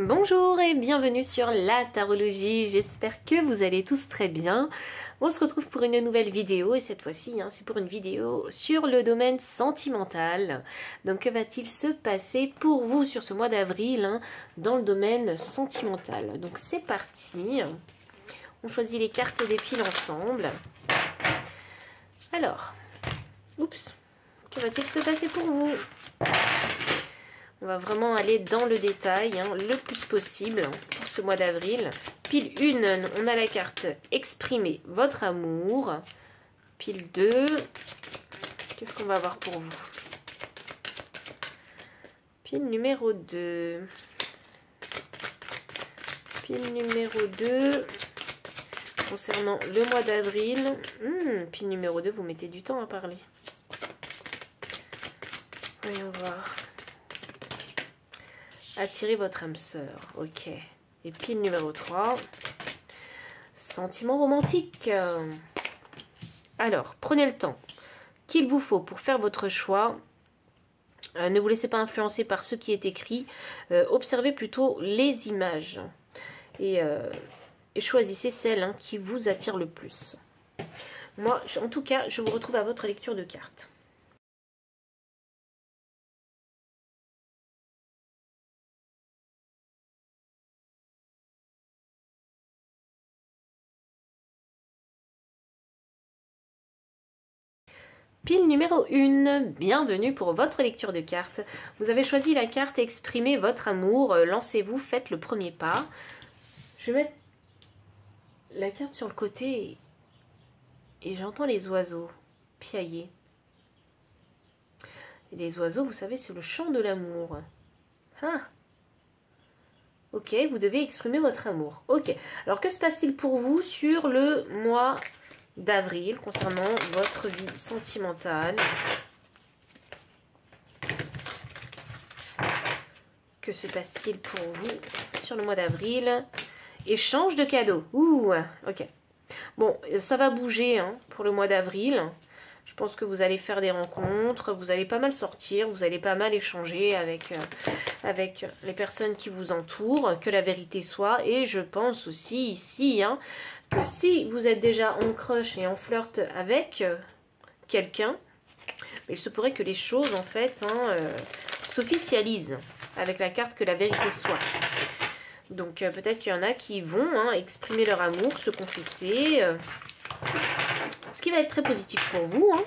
Bonjour et bienvenue sur la tarologie, j'espère que vous allez tous très bien. On se retrouve pour une nouvelle vidéo et cette fois-ci hein, c'est pour une vidéo sur le domaine sentimental. Donc que va-t-il se passer pour vous sur ce mois d'avril hein, dans le domaine sentimental? Donc c'est parti, on choisit les cartes des fils ensemble. Alors, oups, que va-t-il se passer pour vous? On va vraiment aller dans le détail hein, le plus possible pour ce mois d'avril. Pile 1, on a la carte Exprimer votre amour. Pile 2, qu'est-ce qu'on va avoir pour vous? Pile numéro 2. Pile numéro 2. Concernant le mois d'avril. Hmm, pile numéro 2, vous mettez du temps à parler. Voyons voir. Attirer votre âme sœur. Ok. Et pile numéro 3. Sentiment romantique. Alors, prenez le temps qu'il vous faut pour faire votre choix. Euh, ne vous laissez pas influencer par ce qui est écrit. Euh, observez plutôt les images. Et, euh, choisissez celle hein, qui vous attire le plus. Moi, en tout cas, je vous retrouve à votre lecture de cartes. Pile numéro 1, bienvenue pour votre lecture de cartes. Vous avez choisi la carte Exprimer votre amour, lancez-vous, faites le premier pas. Je vais mettre la carte sur le côté et, j'entends les oiseaux piailler. les oiseaux, vous savez, c'est le chant de l'amour. Ah Ok, vous devez exprimer votre amour. Ok, alors que se passe-t-il pour vous sur le mois d'avril concernant votre vie sentimentale. Que se passe-t-il pour vous sur le mois d'avril? Échange de cadeaux. Ouh, ok. Bon, ça va bouger hein, pour le mois d'avril. Je pense que vous allez faire des rencontres, vous allez pas mal sortir, vous allez pas mal échanger avec, euh, avec les personnes qui vous entourent, que la vérité soit. Et je pense aussi ici hein, que si vous êtes déjà en crush et en flirt avec euh, quelqu'un, il se pourrait que les choses en fait hein, euh, s'officialisent avec la carte que la vérité soit. Donc peut-être qu'il y en a qui vont hein, exprimer leur amour, se confesser, ce qui va être très positif pour vous. Hein.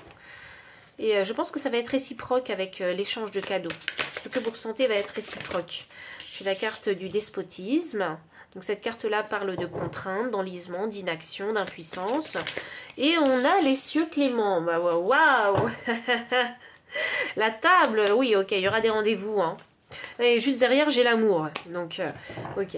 Et euh, je pense que ça va être réciproque avec euh, l'échange de cadeaux. Ce que vous ressentez va être réciproque. J'ai la carte du despotisme. Donc cette carte-là parle de contrainte, d'enlisement, d'inaction, d'impuissance. Et on a les cieux cléments. Bah, waouh La table, oui, ok, il y aura des rendez-vous. Hein. Et juste derrière, j'ai l'amour. Donc, euh, ok.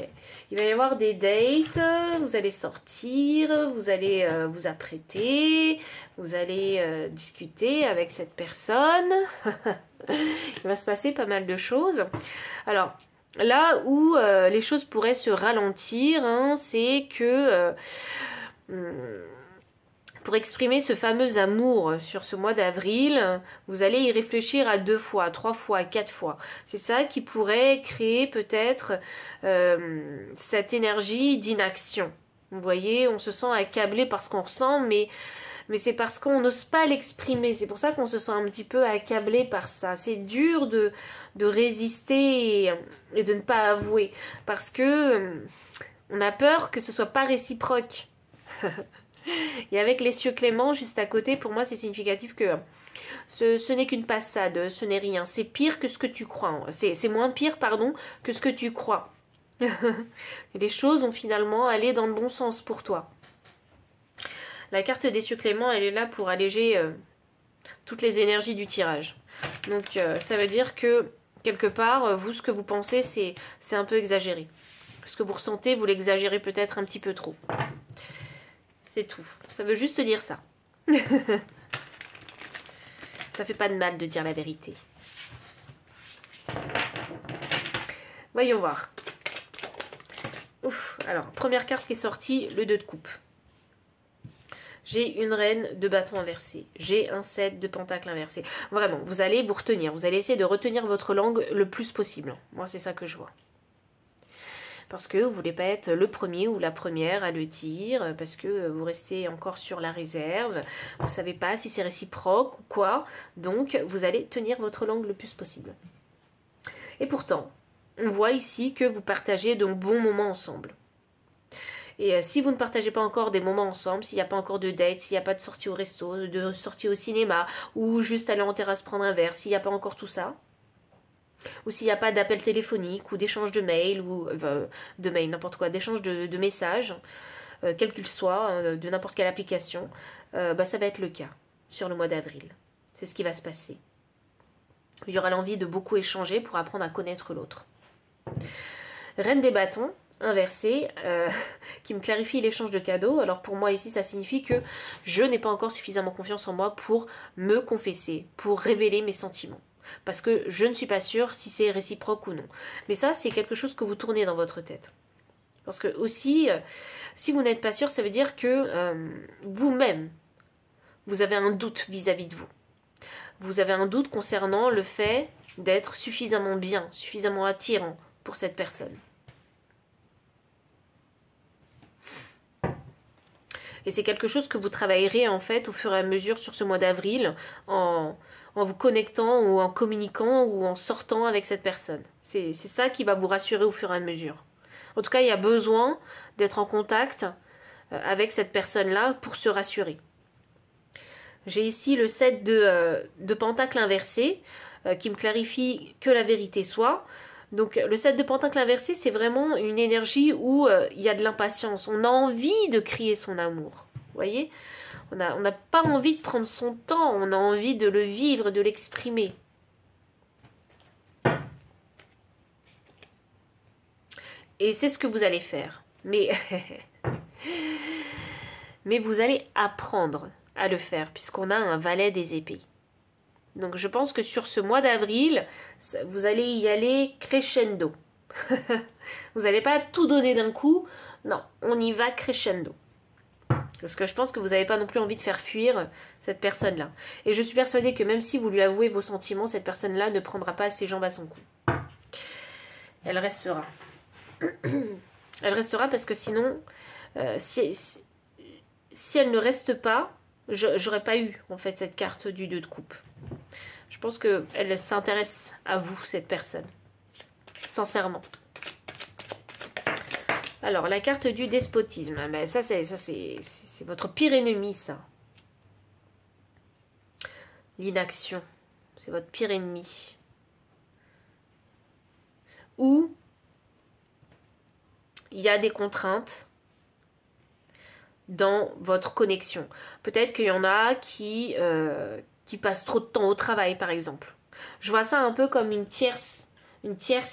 Il va y avoir des dates. Vous allez sortir. Vous allez euh, vous apprêter. Vous allez euh, discuter avec cette personne. Il va se passer pas mal de choses. Alors, là où les choses pourraient se ralentir, hein, c'est que... Hmm, pour exprimer ce fameux amour sur ce mois d'avril, vous allez y réfléchir à deux fois, trois fois, quatre fois. C'est ça qui pourrait créer peut-être euh, cette énergie d'inaction. Vous voyez, on se sent accablé parce qu'on ressent, mais, mais c'est parce qu'on n'ose pas l'exprimer. C'est pour ça qu'on se sent un petit peu accablé par ça. C'est dur de, de résister et, et, de ne pas avouer. Parce que euh, on a peur que ce soit pas réciproque. Et avec les cieux cléments juste à côté, pour moi c'est significatif que ce, n'est qu'une passade, ce n'est rien. C'est pire que ce que tu crois. C'est moins pire, pardon, que ce que tu crois. les choses vont finalement aller dans le bon sens pour toi. La carte des cieux cléments, elle est là pour alléger euh, toutes les énergies du tirage. Donc euh, ça veut dire que quelque part, euh, vous, ce que vous pensez, c'est un peu exagéré. Ce que vous ressentez, vous l'exagérez peut-être un petit peu trop. C'est tout. Ça veut juste dire ça. ça fait pas de mal de dire la vérité. Voyons voir. Alors, première carte qui est sortie, le 2 de coupe. J'ai une reine de bâton inversé. J'ai un 7 de pentacle inversé. Vraiment, vous allez vous retenir. Vous allez essayer de retenir votre langue le plus possible. Moi, c'est ça que je vois. Parce que vous voulez pas être le premier ou la première à le dire, parce que vous restez encore sur la réserve, vous savez pas si c'est réciproque ou quoi, donc vous allez tenir votre langue le plus possible. Et pourtant, on voit ici que vous partagez de bons moments ensemble. Et euh, si vous ne partagez pas encore des moments ensemble, s'il n'y a pas encore de date, s'il n'y a pas de sortie au resto, de sortie au cinéma, ou juste aller en terrasse prendre un verre, s'il n'y a pas encore tout ça, ou s'il n'y a pas d'appel téléphonique ou d'échange de mails ou de mail n'importe quoi, d'échange de, messages, euh, quel qu'il soit, hein, de n'importe quelle application, euh, bah, ça va être le cas sur le mois d'avril. C'est ce qui va se passer. Il y aura l'envie de beaucoup échanger pour apprendre à connaître l'autre. Reine des bâtons, inversé, euh, qui me clarifie l'échange de cadeaux. Alors pour moi ici, ça signifie que je n'ai pas encore suffisamment confiance en moi pour me confesser, pour révéler mes sentiments parce que je ne suis pas sûre si c'est réciproque ou non. Mais ça, c'est quelque chose que vous tournez dans votre tête. Parce que aussi, euh, si vous n'êtes pas sûr, ça veut dire que euh, vous-même, vous avez un doute vis-à-vis de vous. Vous avez un doute concernant le fait d'être suffisamment bien, suffisamment attirant pour cette personne. Et c'est quelque chose que vous travaillerez en fait au fur et à mesure sur ce mois d'avril en, en vous connectant ou en communiquant ou en sortant avec cette personne. C'est ça qui va vous rassurer au fur et à mesure. En tout cas, il y a besoin d'être en contact euh, avec cette personne-là pour se rassurer. J'ai ici le 7 de, euh, de pentacle inversé euh, qui me clarifie que la vérité soit. Donc le 7 de pentacle inversé, c'est vraiment une énergie où il y a de l'impatience. On a envie de crier son amour. Vous voyez? On n'a pas envie de prendre son temps, on a envie de le vivre, de l'exprimer. Et c'est ce que vous allez faire. Mais, mais vous allez apprendre à le faire, puisqu'on a un valet des épées. Donc je pense que sur ce mois d'avril, vous allez y aller crescendo. vous n'allez pas tout donner d'un coup. Non, on y va crescendo. Parce que je pense que vous n'avez pas non plus envie de faire fuir cette personne-là. Et je suis persuadée que même si vous lui avouez vos sentiments, cette personne-là ne prendra pas ses jambes à son cou. Elle restera. Elle restera parce que sinon, euh, si, elle ne reste pas, j'aurais pas eu en fait cette carte du 2 de coupe. Je pense qu'elle s'intéresse à vous, cette personne. Sincèrement. Alors, la carte du despotisme. Mais ça, c'est ça c'est votre pire ennemi, ça. L'inaction. C'est votre pire ennemi. Ou il y a des contraintes dans votre connexion. Peut-être qu'il y en a qui, euh, passent trop de temps au travail, par exemple. Je vois ça un peu comme une tierce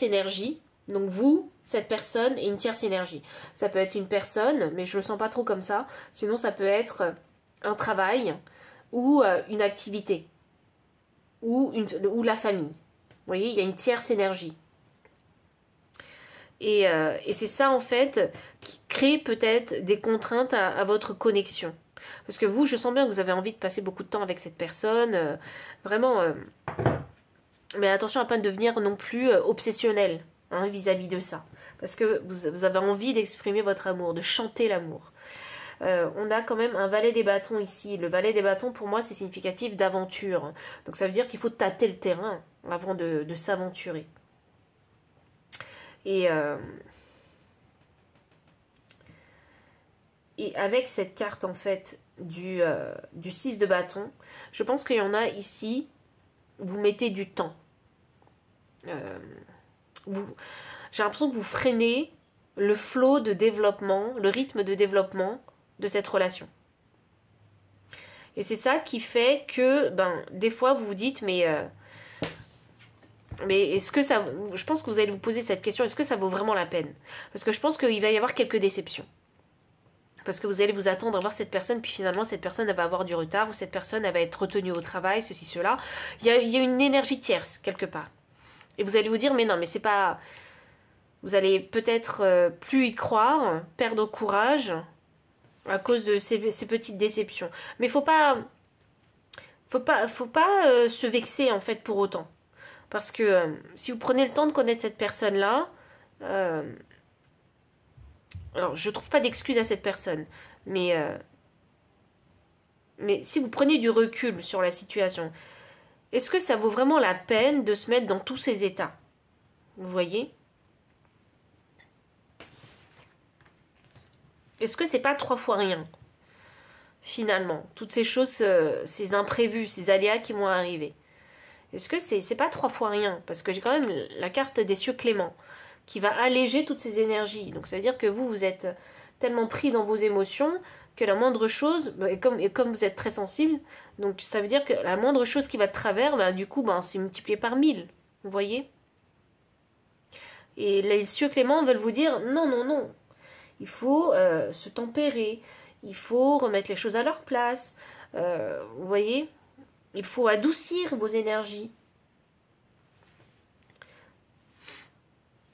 énergie donc vous, cette personne et une tierce énergie. Ça peut être une personne, mais je le sens pas trop comme ça. Sinon, ça peut être euh, un travail ou euh, une activité ou, la famille. Vous voyez, il y a une tierce énergie. Et, euh, c'est ça, en fait, qui crée peut-être des contraintes à, votre connexion. Parce que vous, je sens bien que vous avez envie de passer beaucoup de temps avec cette personne. vraiment. mais attention à pas devenir non plus obsessionnel. Hein, vis-à-vis de ça. Parce que vous, avez envie d'exprimer votre amour, de chanter l'amour. Euh, on a quand même un valet des bâtons ici. Le valet des bâtons, pour moi, c'est significatif d'aventure. Donc ça veut dire qu'il faut tâter le terrain avant de, s'aventurer. Et, euh, et avec cette carte, en fait, du, euh, du 6 de bâton, je pense qu'il y en a ici, vous mettez du temps j'ai l'impression que vous freinez le flot de développement, le rythme de développement de cette relation. Et c'est ça qui fait que, ben, des fois, vous vous dites, mais, euh, mais est-ce que ça, je pense que vous allez vous poser cette question, est-ce que ça vaut vraiment la peine? Parce que je pense qu'il va y avoir quelques déceptions. Parce que vous allez vous attendre à voir cette personne, puis finalement cette personne elle va avoir du retard, ou cette personne elle va être retenue au travail, ceci, cela. Il y a, il y a une énergie tierce quelque part. Et vous allez vous dire, mais non, mais c'est pas. Vous allez peut-être euh, plus y croire, perdre courage à cause de ces, petites déceptions. Mais faut pas. Faut pas, faut pas euh, se vexer en fait pour autant. Parce que euh, si vous prenez le temps de connaître cette personne-là, alors, je trouve pas d'excuse à cette personne, mais, mais si vous prenez du recul sur la situation, est-ce que ça vaut vraiment la peine de se mettre dans tous ces états? Vous voyez? Est-ce que c'est pas trois fois rien? Finalement, toutes ces choses, euh, ces imprévus, ces aléas qui vont arriver. Est-ce que c'est c'est pas trois fois rien? Parce que j'ai quand même la carte des cieux cléments qui va alléger toutes ces énergies. Donc ça veut dire que vous, vous êtes tellement pris dans vos émotions que la moindre chose, bah, et comme, vous êtes très sensible, donc ça veut dire que la moindre chose qui va de travers, bah, du coup, bah, c'est multiplié par mille. Vous voyez? Et les cieux cléments veulent vous dire non, non, non, il faut euh, se tempérer, il faut remettre les choses à leur place. Euh, vous voyez? Il faut adoucir vos énergies.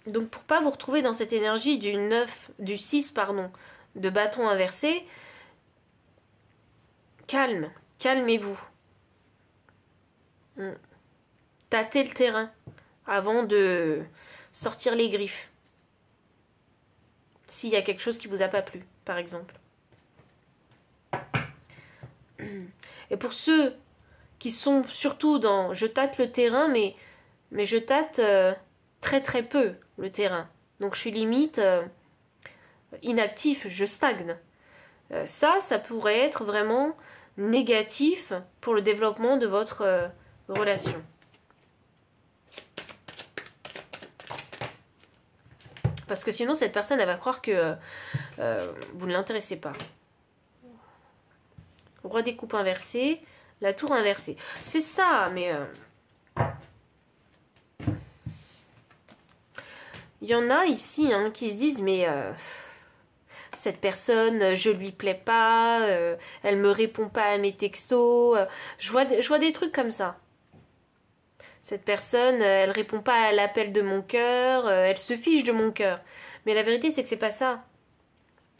Donc pour pas vous retrouver dans cette énergie du 9, du 6, pardon, de bâton inversé, calme, calmez-vous. Hmm. Tâtez le terrain avant de sortir les griffes. S'il y a quelque chose qui vous a pas plu, par exemple. Et pour ceux qui sont surtout dans je tâte le terrain, mais, mais je tâte euh, très très peu le terrain. Donc je suis limite euh, inactif, je stagne. Euh, ça, ça pourrait être vraiment négatif pour le développement de votre relation. Parce que sinon, cette personne, elle va croire que vous ne l'intéressez pas roi des coupes inversé, la tour inversée. C'est ça, mais... Euh, il y en a ici hein, qui se disent, mais... Euh, cette personne, je lui plais pas, euh, elle me répond pas à mes textos. je, vois, je vois des trucs comme ça. Cette personne, elle répond pas à l'appel de mon cœur, elle se fiche de mon cœur. Mais la vérité, c'est que c'est pas ça.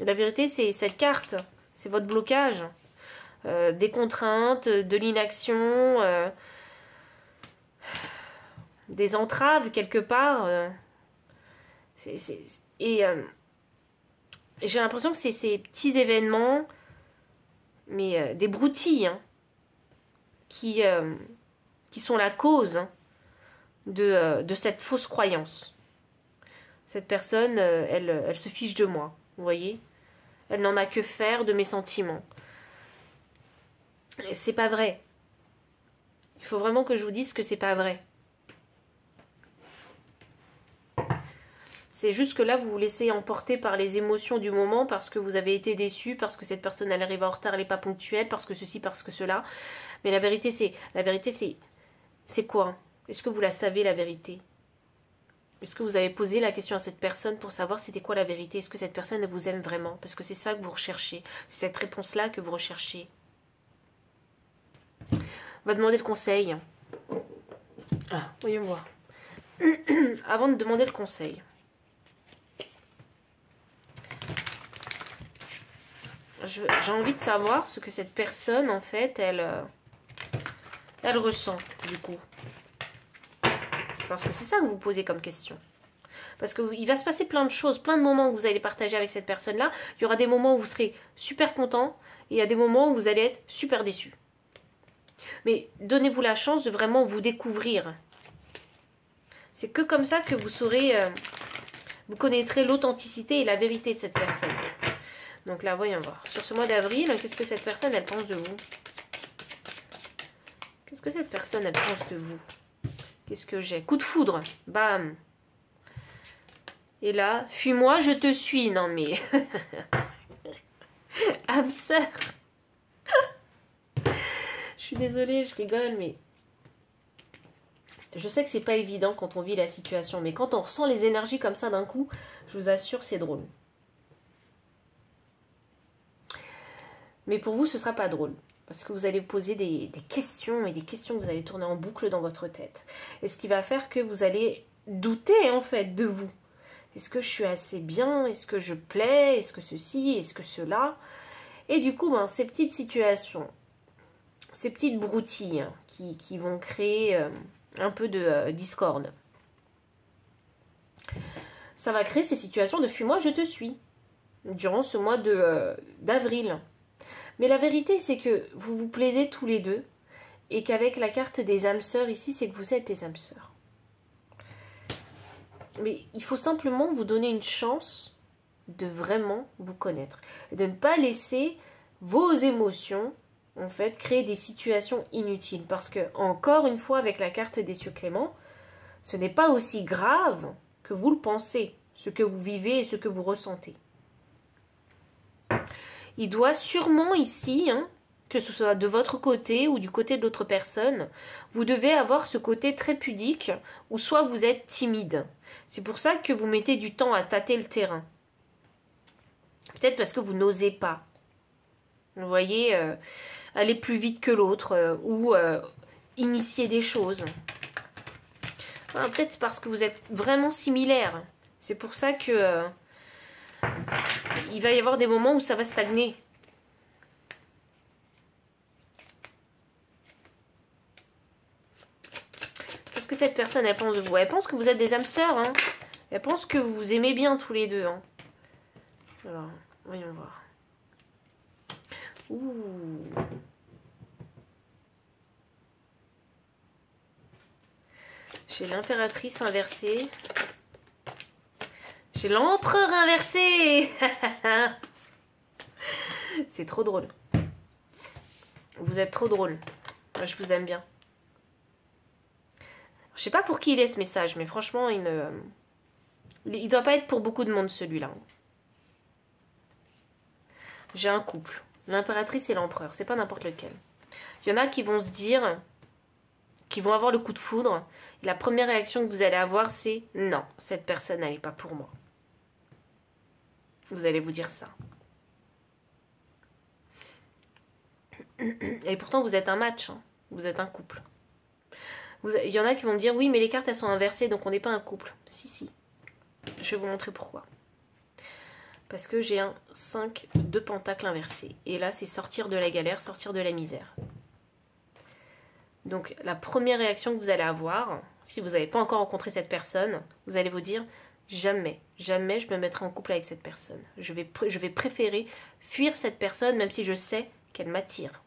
La vérité, c'est cette carte. C'est votre blocage. Euh, des contraintes, de l'inaction, euh, des entraves quelque part. Euh. et j'ai l'impression que c'est ces petits événements, mais des broutilles, hein, qui, qui sont la cause hein, de, de, cette fausse croyance. Cette personne, elle, elle se fiche de moi, vous voyez Elle n'en a que faire de mes sentiments c'est pas vrai. Il faut vraiment que je vous dise que c'est pas vrai. C'est juste que là, vous vous laissez emporter par les émotions du moment parce que vous avez été déçu, parce que cette personne elle arrive en retard, elle n'est pas ponctuelle, parce que ceci, parce que cela. Mais la vérité, c'est la vérité, c'est c'est quoi Est-ce que vous la savez la vérité? Est-ce que vous avez posé la question à cette personne pour savoir c'était quoi la vérité? Est-ce que cette personne vous aime vraiment? Parce que c'est ça que vous recherchez. C'est cette réponse-là que vous recherchez va demander le conseil. Ah, voyons voir. Avant de demander le conseil. J'ai envie de savoir ce que cette personne, en fait, elle, euh, elle ressent, du coup. Parce que c'est ça que vous posez comme question. Parce qu'il va se passer plein de choses, plein de moments que vous allez partager avec cette personne-là. Il y aura des moments où vous serez super content et il y a des moments où vous allez être super déçu. Mais donnez-vous la chance de vraiment vous découvrir. C'est que comme ça que vous saurez, euh, vous connaîtrez l'authenticité et la vérité de cette personne. Donc là, voyons voir. Sur ce mois d'avril, qu'est-ce que cette personne, elle pense de vous Qu'est-ce que cette personne, elle pense de vous Qu'est-ce que j'ai Coup de foudre. Bam. Et là, fuis-moi, je te suis. Non mais... âme je suis désolée, je rigole, mais je sais que c'est pas évident quand on vit la situation, mais quand on ressent les énergies comme ça d'un coup, je vous assure, c'est drôle. Mais pour vous, ce sera pas drôle. Parce que vous allez vous poser des, questions et des questions que vous allez tourner en boucle dans votre tête. Et ce qui va faire que vous allez douter en fait de vous. Est-ce que je suis assez bien? Est-ce que je plais? Est-ce que ceci? Est-ce que cela? Et du coup, ben, ces petites situations ces petites broutilles hein, qui, vont créer euh, un peu de euh, discorde. ça va créer ces situations de fuis-moi, je te suis durant ce mois de d'avril. Mais la vérité, c'est que vous vous plaisez tous les deux et qu'avec la carte des âmes sœurs ici, c'est que vous êtes des âmes sœurs. Mais il faut simplement vous donner une chance de vraiment vous connaître. De ne pas laisser vos émotions, en fait, créer des situations inutiles. Parce que, encore une fois, avec la carte des cieux cléments, ce n'est pas aussi grave que vous le pensez, ce que vous vivez et ce que vous ressentez. Il doit sûrement ici, hein, que ce soit de votre côté ou du côté de l'autre personne, vous devez avoir ce côté très pudique ou soit vous êtes timide. C'est pour ça que vous mettez du temps à tâter le terrain. Peut-être parce que vous n'osez pas. Vous voyez, euh, aller plus vite que l'autre euh, ou euh, initier des choses. Peut-être parce que vous êtes vraiment similaires. C'est pour ça que il va y avoir des moments où ça va stagner. Qu'est-ce que cette personne, elle pense de vous Elle pense que vous êtes des âmes sœurs. Hein elle pense que vous vous aimez bien tous les deux. Hein Alors, voyons voir. Ouh. J'ai l'impératrice inversée. J'ai l'empereur inversé C'est trop drôle. Vous êtes trop drôle. Moi, je vous aime bien. Je sais pas pour qui il est ce message, mais franchement, il ne... Doit pas être pour beaucoup de monde, celui-là. J'ai un couple. L'impératrice et l'empereur. C'est pas n'importe lequel. Il y en a qui vont se dire... qui vont avoir le coup de foudre. la première réaction que vous allez avoir, c'est... Non, cette personne, n'est pas pour moi. Vous allez vous dire ça. Et pourtant, vous êtes un match. Hein. Vous êtes un couple. Il y en a qui vont me dire oui, mais les cartes elles sont inversées donc on n'est pas un couple. Si, si. Je vais vous montrer pourquoi. Parce que j'ai un 5 de pentacle inversé. Et là, c'est sortir de la galère, sortir de la misère. Donc, la première réaction que vous allez avoir, si vous n'avez pas encore rencontré cette personne, vous allez vous dire Jamais, jamais je me mettrai en couple avec cette personne. Je vais, préférer fuir cette personne même si je sais qu'elle m'attire.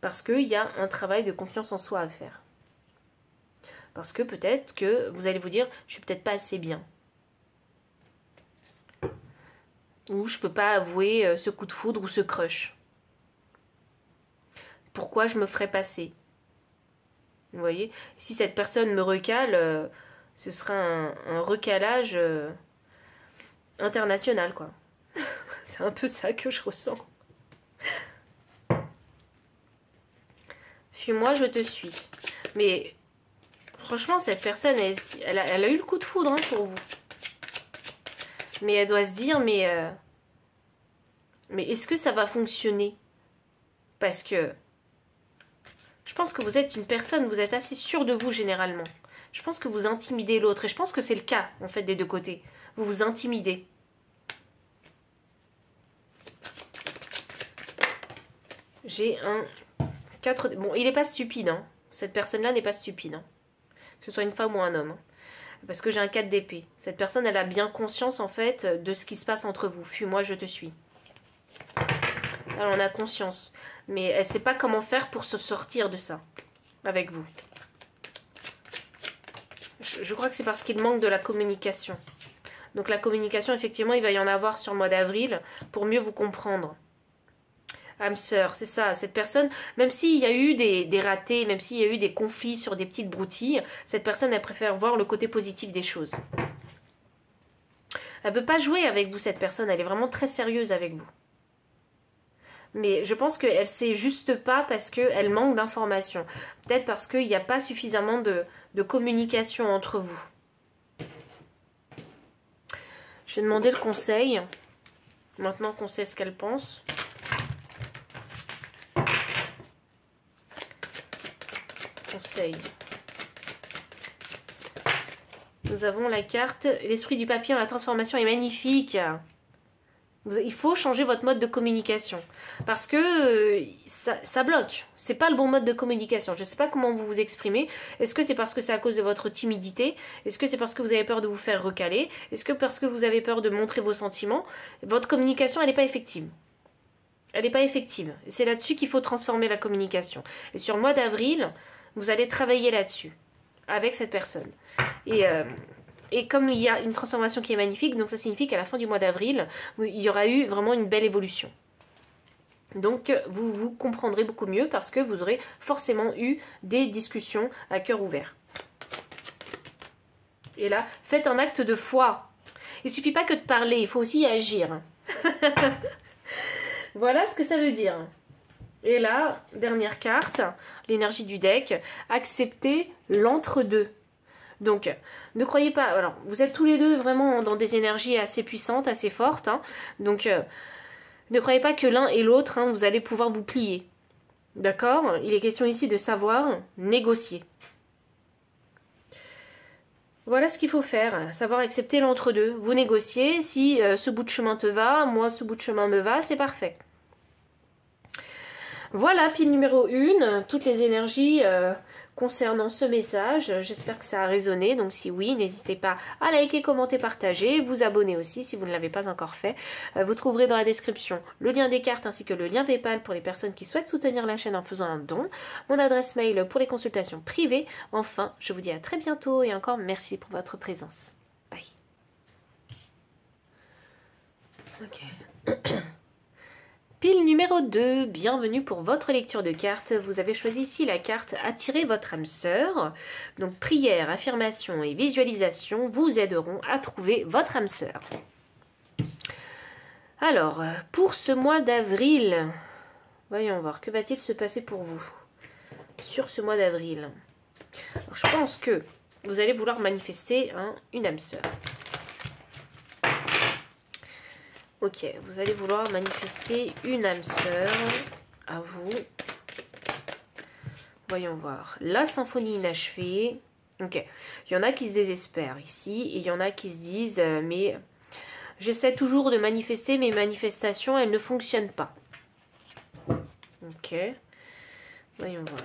Parce qu'il y a un travail de confiance en soi à faire. Parce que peut-être que vous allez vous dire, je suis peut-être pas assez bien. Ou je peux pas avouer euh, ce coup de foudre ou ce crush. Pourquoi je me ferais passer? Vous voyez Si cette personne me recale, euh, ce sera un, recalage euh, international, quoi. C'est un peu ça que je ressens. Fuis-moi, je te suis. Mais franchement, cette personne, elle, a, eu le coup de foudre hein, pour vous. Mais elle doit se dire, mais... Euh, mais est-ce que ça va fonctionner? Parce que je pense que vous êtes une personne, vous êtes assez sûr de vous généralement. Je pense que vous intimidez l'autre et je pense que c'est le cas en fait des deux côtés. Vous vous intimidez. J'ai un 4... Bon, il n'est pas stupide. Hein. Cette personne-là n'est pas stupide. Hein. Que ce soit une femme ou un homme. Hein. Parce que j'ai un 4 d'épée. Cette personne, elle a bien conscience en fait de ce qui se passe entre vous. Fuis-moi, je te suis. Elle en a conscience mais elle ne sait pas comment faire pour se sortir de ça avec vous. Je, crois que c'est parce qu'il manque de la communication. Donc la communication, effectivement, il va y en avoir sur le mois d'avril pour mieux vous comprendre. âme sœur, c'est ça, cette personne, même s'il y a eu des, des ratés, même s'il y a eu des conflits sur des petites broutilles, cette personne, elle préfère voir le côté positif des choses. Elle veut pas jouer avec vous, cette personne, elle est vraiment très sérieuse avec vous mais je pense qu'elle sait juste pas parce qu'elle manque d'informations. Peut-être parce qu'il n'y a pas suffisamment de, communication entre vous. Je vais demander le conseil, maintenant qu'on sait ce qu'elle pense. Conseil. Nous avons la carte. L'esprit du papier en la transformation est magnifique. Il faut changer votre mode de communication parce que euh, ça, ça, bloque. C'est pas le bon mode de communication. Je sais pas comment vous vous exprimez. Est-ce que c'est parce que c'est à cause de votre timidité? Est-ce que c'est parce que vous avez peur de vous faire recaler? Est-ce que parce que vous avez peur de montrer vos sentiments? Votre communication, elle n'est pas effective. Elle n'est pas effective. C'est là-dessus qu'il faut transformer la communication. Et sur le mois d'avril, vous allez travailler là-dessus avec cette personne. Et euh, et comme il y a une transformation qui est magnifique, donc ça signifie qu'à la fin du mois d'avril, il y aura eu vraiment une belle évolution. Donc vous vous comprendrez beaucoup mieux parce que vous aurez forcément eu des discussions à cœur ouvert. Et là, faites un acte de foi. Il suffit pas que de parler, il faut aussi agir. voilà ce que ça veut dire. Et là, dernière carte, l'énergie du deck, accepter l'entre-deux. Donc, ne croyez pas. Alors, vous êtes tous les deux vraiment dans des énergies assez puissantes, assez fortes. Hein. donc, euh, ne croyez pas que l'un et l'autre, hein, vous allez pouvoir vous plier. D'accord? Il est question ici de savoir négocier. Voilà ce qu'il faut faire, savoir accepter l'entre-deux. Vous négociez, si euh, ce bout de chemin te va, moi ce bout de chemin me va, c'est parfait. Voilà, pile numéro 1, toutes les énergies euh, concernant ce message. J'espère que ça a résonné. Donc si oui, n'hésitez pas à liker, commenter, partager, vous abonner aussi si vous ne l'avez pas encore fait. Euh, vous trouverez dans la description le lien des cartes ainsi que le lien PayPal pour les personnes qui souhaitent soutenir la chaîne en faisant un don. Mon adresse mail pour les consultations privées. Enfin, je vous dis à très bientôt et encore merci pour votre présence. Bye. Ok. Pile numéro 2, bienvenue pour votre lecture de cartes. Vous avez choisi ici la carte Attirer votre âme sœur. Donc prière, affirmation et visualisation vous aideront à trouver votre âme sœur. Alors, pour ce mois d'avril, voyons voir, que va-t-il se passer pour vous sur ce mois d'avril? Je pense que vous allez vouloir manifester une âme sœur. Ok, vous allez vouloir manifester une âme sœur à vous. Voyons voir. La symphonie inachevée. Ok. Il y en a qui se désespèrent ici. Et il y en a qui se disent, euh, mais j'essaie toujours de manifester, mes manifestations, elles ne fonctionnent pas. Ok. Voyons voir.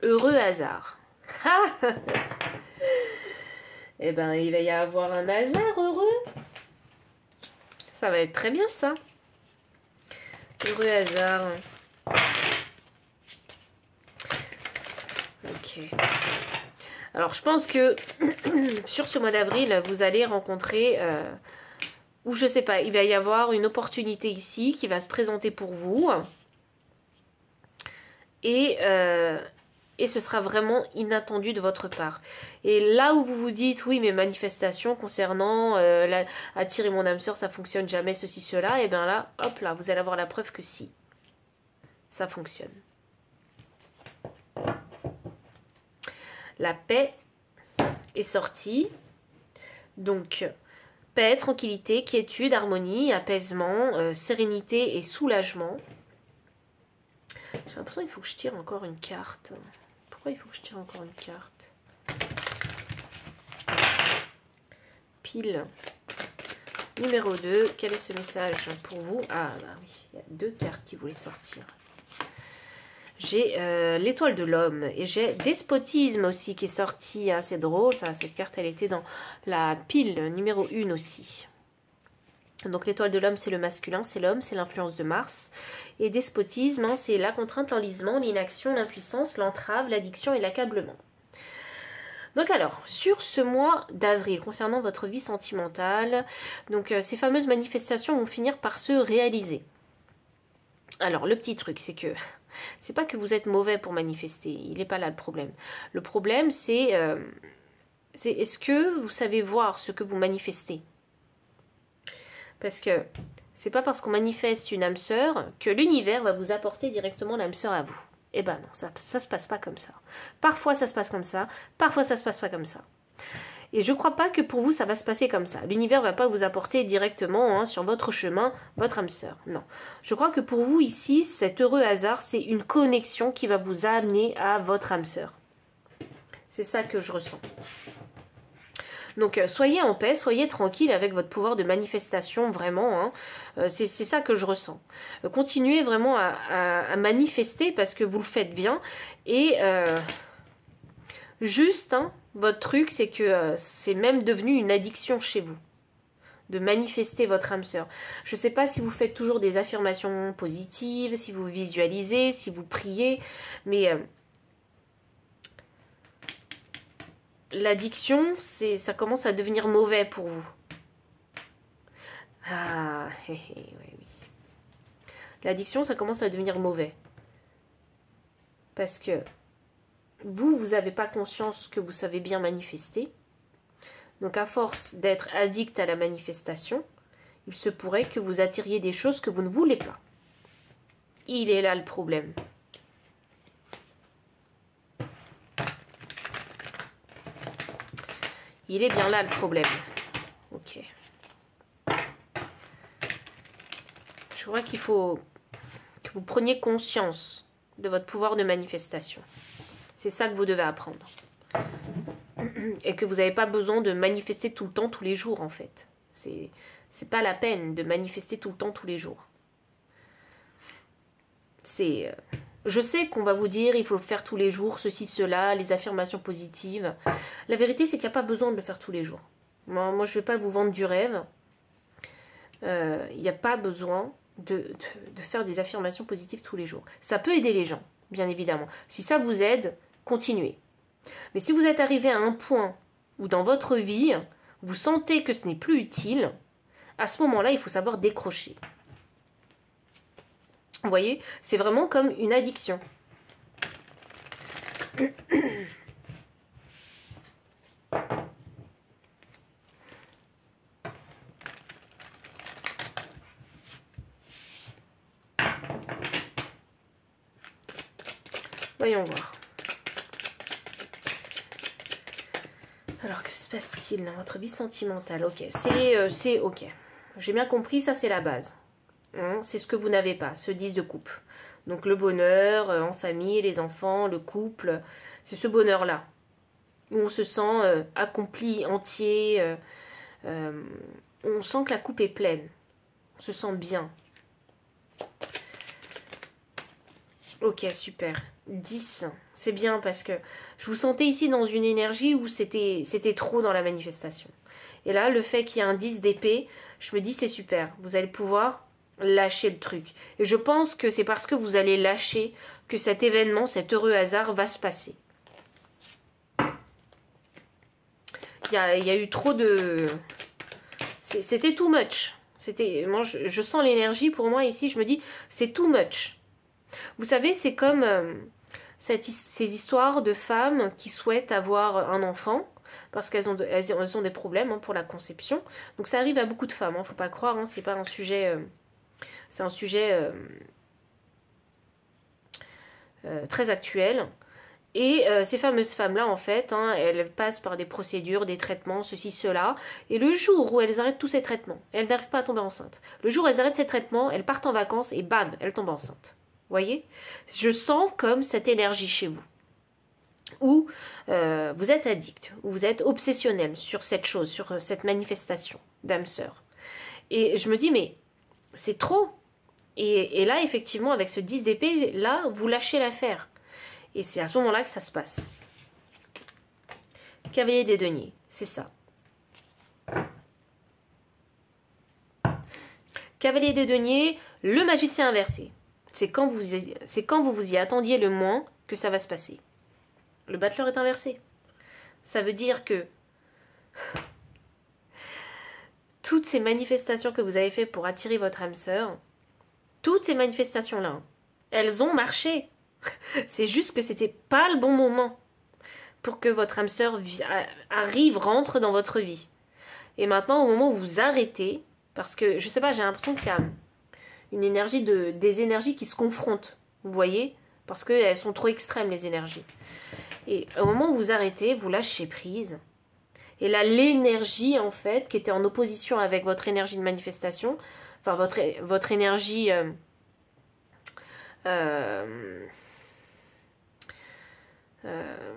Heureux hasard. eh ben, il va y avoir un hasard heureux? Ça va être très bien ça. Heureux hasard. Ok. Alors je pense que sur ce mois d'avril, vous allez rencontrer, euh, ou je sais pas, il va y avoir une opportunité ici qui va se présenter pour vous. Et, euh, et ce sera vraiment inattendu de votre part. Et là où vous vous dites, oui, mes manifestations concernant euh, attirer mon âme sœur, ça fonctionne jamais, ceci, cela, et bien là, hop là, vous allez avoir la preuve que si, ça fonctionne. La paix est sortie. Donc, paix, tranquillité, quiétude, harmonie, apaisement, euh, sérénité et soulagement. J'ai l'impression qu'il faut que je tire encore une carte il faut que je tire encore une carte Pile numéro 2. Quel est ce message pour vous? Ah bah oui, il y a deux cartes qui voulaient sortir. J'ai euh, l'étoile de l'homme et j'ai despotisme aussi qui est sorti. Ah, c'est drôle ça, cette carte elle était dans la pile numéro 1 aussi. Donc l'étoile de l'homme, c'est le masculin, c'est l'homme, c'est l'influence de Mars. Et despotisme, hein, c'est la contrainte, l'enlisement, l'inaction, l'impuissance, l'entrave, l'addiction et l'accablement. Donc alors, sur ce mois d'avril, concernant votre vie sentimentale, donc euh, ces fameuses manifestations vont finir par se réaliser. Alors, le petit truc, c'est que c'est pas que vous êtes mauvais pour manifester, il n'est pas là le problème. Le problème, c'est euh, est-ce que vous savez voir ce que vous manifestez? Parce que c'est pas parce qu'on manifeste une âme sœur que l'univers va vous apporter directement l'âme sœur à vous. Eh ben non, ça, ça se passe pas comme ça. Parfois ça se passe comme ça, parfois ça se passe pas comme ça. Et je crois pas que pour vous ça va se passer comme ça. L'univers va pas vous apporter directement hein, sur votre chemin votre âme sœur. Non. Je crois que pour vous ici, cet heureux hasard, c'est une connexion qui va vous amener à votre âme sœur. C'est ça que je ressens. Donc euh, soyez en paix, soyez tranquille avec votre pouvoir de manifestation, vraiment. Hein. Euh, c'est ça que je ressens. Euh, continuez vraiment à, manifester parce que vous le faites bien. Et juste, hein, votre truc, c'est que c'est même devenu une addiction chez vous de manifester votre âme sœur. Je ne sais pas si vous faites toujours des affirmations positives, si vous visualisez, si vous priez, mais l'addiction, c'est, ça commence à devenir mauvais pour vous. Ah, oui, oui. L'addiction, ça commence à devenir mauvais. Parce que vous, vous n'avez pas conscience que vous savez bien manifester. Donc à force d'être addict à la manifestation, il se pourrait que vous attiriez des choses que vous ne voulez pas. Il est là le problème. Il est bien là le problème. Ok. Je crois qu'il faut que vous preniez conscience de votre pouvoir de manifestation. C'est ça que vous devez apprendre. Et que vous n'avez pas besoin de manifester tout le temps, tous les jours, en fait. C'est, c'est pas la peine de manifester tout le temps, tous les jours. C'est. Euh, je sais qu'on va vous dire il faut le faire tous les jours, ceci, cela, les affirmations positives. La vérité, c'est qu'il n'y a pas besoin de le faire tous les jours. Moi, je ne vais pas vous vendre du rêve. Euh, il n'y a pas besoin de, faire des affirmations positives tous les jours. Ça peut aider les gens, bien évidemment. Si ça vous aide, continuez. Mais si vous êtes arrivé à un point où dans votre vie, vous sentez que ce n'est plus utile, à ce moment-là, il faut savoir décrocher. Vous voyez, c'est vraiment comme une addiction. Voyons voir. Alors, que se passe-t-il dans votre vie sentimentale? Ok, c'est euh, ok. J'ai bien compris, ça c'est la base. Hein, c'est ce que vous n'avez pas, ce 10 de coupe. Donc le bonheur euh, en famille, les enfants, le couple, c'est ce bonheur-là. Où on se sent euh, accompli, entier. Euh, on sent que la coupe est pleine. On se sent bien. Ok, super. 10, c'est bien parce que je vous sentais ici dans une énergie où c'était trop dans la manifestation. Et là, le fait qu'il y ait un 10 d'épée, je me dis c'est super. Vous allez pouvoir lâcher le truc. Et je pense que c'est parce que vous allez lâcher que cet événement, cet heureux hasard va se passer. Il y a, eu trop de... C'était too much. Je, sens l'énergie pour moi ici. Je me dis, c'est too much. Vous savez, c'est comme euh, ces histoires de femmes qui souhaitent avoir un enfant parce qu'elles ont, ont, des problèmes hein, pour la conception. Donc ça arrive à beaucoup de femmes. ne hein, faut pas croire. Hein, c'est pas un sujet. Euh, c'est un sujet euh, euh, très actuel. Et euh, ces fameuses femmes-là, en fait, hein, elles passent par des procédures, des traitements, ceci, cela. Et le jour où elles arrêtent tous ces traitements, elles n'arrivent pas à tomber enceinte. Le jour où elles arrêtent ces traitements, elles partent en vacances et bam, elles tombent enceintes. Voyez? Je sens comme cette énergie chez vous. Où vous êtes addict, où vous êtes obsessionnel sur cette chose, sur cette manifestation d'âme sœur. Et je me dis, mais c'est trop. Et, là, effectivement, avec ce 10 d'épée, là, vous lâchez l'affaire. Et c'est à ce moment-là que ça se passe. Cavalier des deniers, c'est ça. Cavalier des deniers, le magicien inversé. C'est quand, vous, quand vous vous y attendiez le moins que ça va se passer. Le battleur est inversé. Ça veut dire que toutes ces manifestations que vous avez faites pour attirer votre âme sœur, toutes ces manifestations-là, elles ont marché. C'est juste que c'était pas le bon moment pour que votre âme sœur arrive, rentre dans votre vie. Et maintenant, au moment où vous arrêtez, parce que je sais pas, j'ai l'impression qu'il y a une énergie de, des énergies qui se confrontent, vous voyez, parce qu'elles sont trop extrêmes les énergies. Et au moment où vous arrêtez, vous lâchez prise. Et là, l'énergie, en fait, qui était en opposition avec votre énergie de manifestation, enfin votre, énergie euh, euh, euh,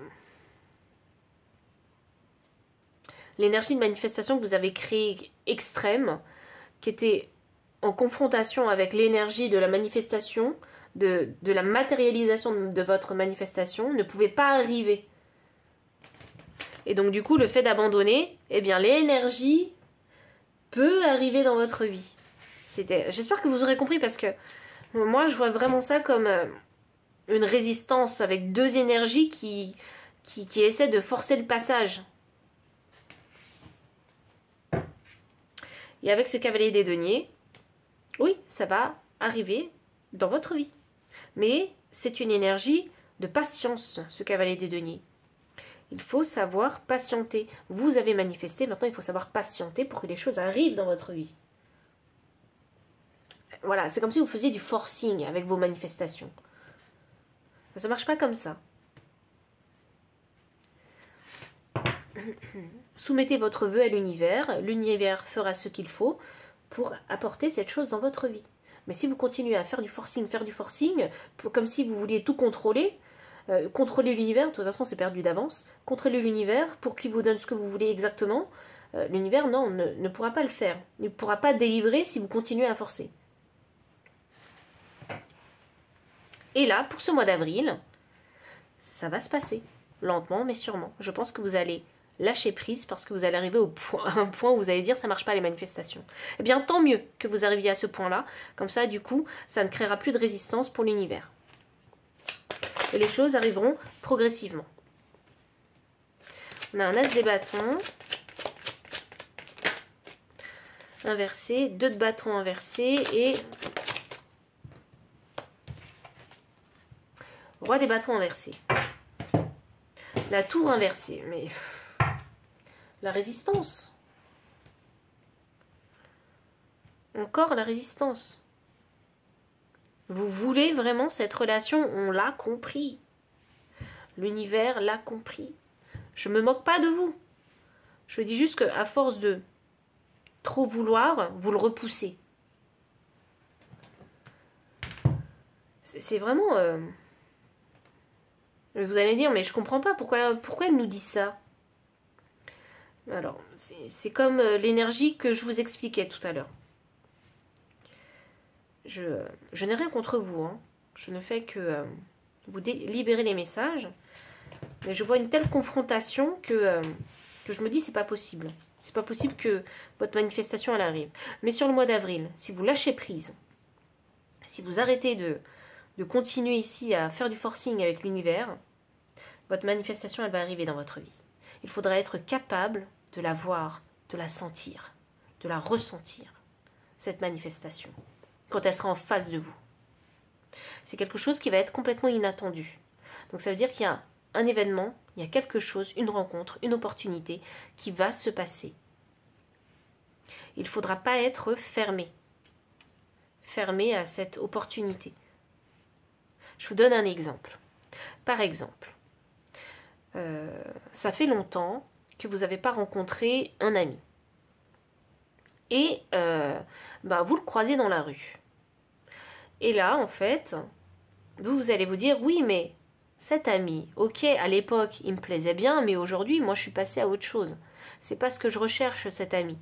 l'énergie de manifestation que vous avez créée extrême, qui était en confrontation avec l'énergie de la manifestation, de, de, la matérialisation de votre manifestation, ne pouvait pas arriver. Et donc du coup, le fait d'abandonner, eh bien l'énergie peut arriver dans votre vie. J'espère que vous aurez compris parce que moi, je vois vraiment ça comme euh, une résistance avec deux énergies qui, qui, qui essaient de forcer le passage. Et avec ce cavalier des deniers, oui, ça va arriver dans votre vie. Mais c'est une énergie de patience, ce cavalier des deniers. Il faut savoir patienter. Vous avez manifesté, maintenant il faut savoir patienter pour que les choses arrivent dans votre vie. Voilà, c'est comme si vous faisiez du forcing avec vos manifestations. Ça ne marche pas comme ça. Soumettez votre vœu à l'univers, l'univers fera ce qu'il faut pour apporter cette chose dans votre vie. Mais si vous continuez à faire du forcing, faire du forcing, comme si vous vouliez tout contrôler, euh, contrôler l'univers, de toute façon c'est perdu d'avance, contrôler l'univers pour qu'il vous donne ce que vous voulez exactement, euh, l'univers non, ne, ne pourra pas le faire. Ne pourra pas délivrer si vous continuez à forcer. Et là, pour ce mois d'avril, ça va se passer, lentement mais sûrement. Je pense que vous allez lâcher prise parce que vous allez arriver au point, à un point où vous allez dire ça marche pas les manifestations. Eh bien, tant mieux que vous arriviez à ce point-là. Comme ça, du coup, ça ne créera plus de résistance pour l'univers. Et les choses arriveront progressivement. On a un as des bâtons. Inversé, deux de bâtons inversés et Roi des bâtons inversés. La tour inversée. Mais la résistance. Encore la résistance. Vous voulez vraiment cette relation? On l'a compris. L'univers l'a compris. Je me moque pas de vous. Je dis juste qu'à force de trop vouloir, vous le repoussez. C'est vraiment... Euh, vous allez dire, mais je comprends pas, pourquoi, pourquoi elle nous dit ça Alors, c'est comme euh, l'énergie que je vous expliquais tout à l'heure. Je, n'ai rien contre vous, hein. je ne fais que euh, vous libérer les messages, mais je vois une telle confrontation que, euh, que je me dis c'est pas possible. C'est pas possible que votre manifestation elle arrive. Mais sur le mois d'avril, si vous lâchez prise, si vous arrêtez de, de continuer ici à faire du forcing avec l'univers, votre manifestation, va arriver dans votre vie. Il faudra être capable de la voir, de la sentir, de la ressentir, cette manifestation, quand elle sera en face de vous. C'est quelque chose qui va être complètement inattendu. Donc ça veut dire qu'il y a un événement, il y a quelque chose, une rencontre, une opportunité qui va se passer. Il ne faudra pas être fermé. Fermé à cette opportunité. Je vous donne un exemple. Par exemple, euh, ça fait longtemps que vous n'avez pas rencontré un ami. Et euh, bah, vous le croisez dans la rue. Et là, en fait, vous, allez vous dire, oui, mais cet ami, ok, à l'époque, il me plaisait bien, mais aujourd'hui, moi, je suis passée à autre chose. C'est pas ce que je recherche, cet ami.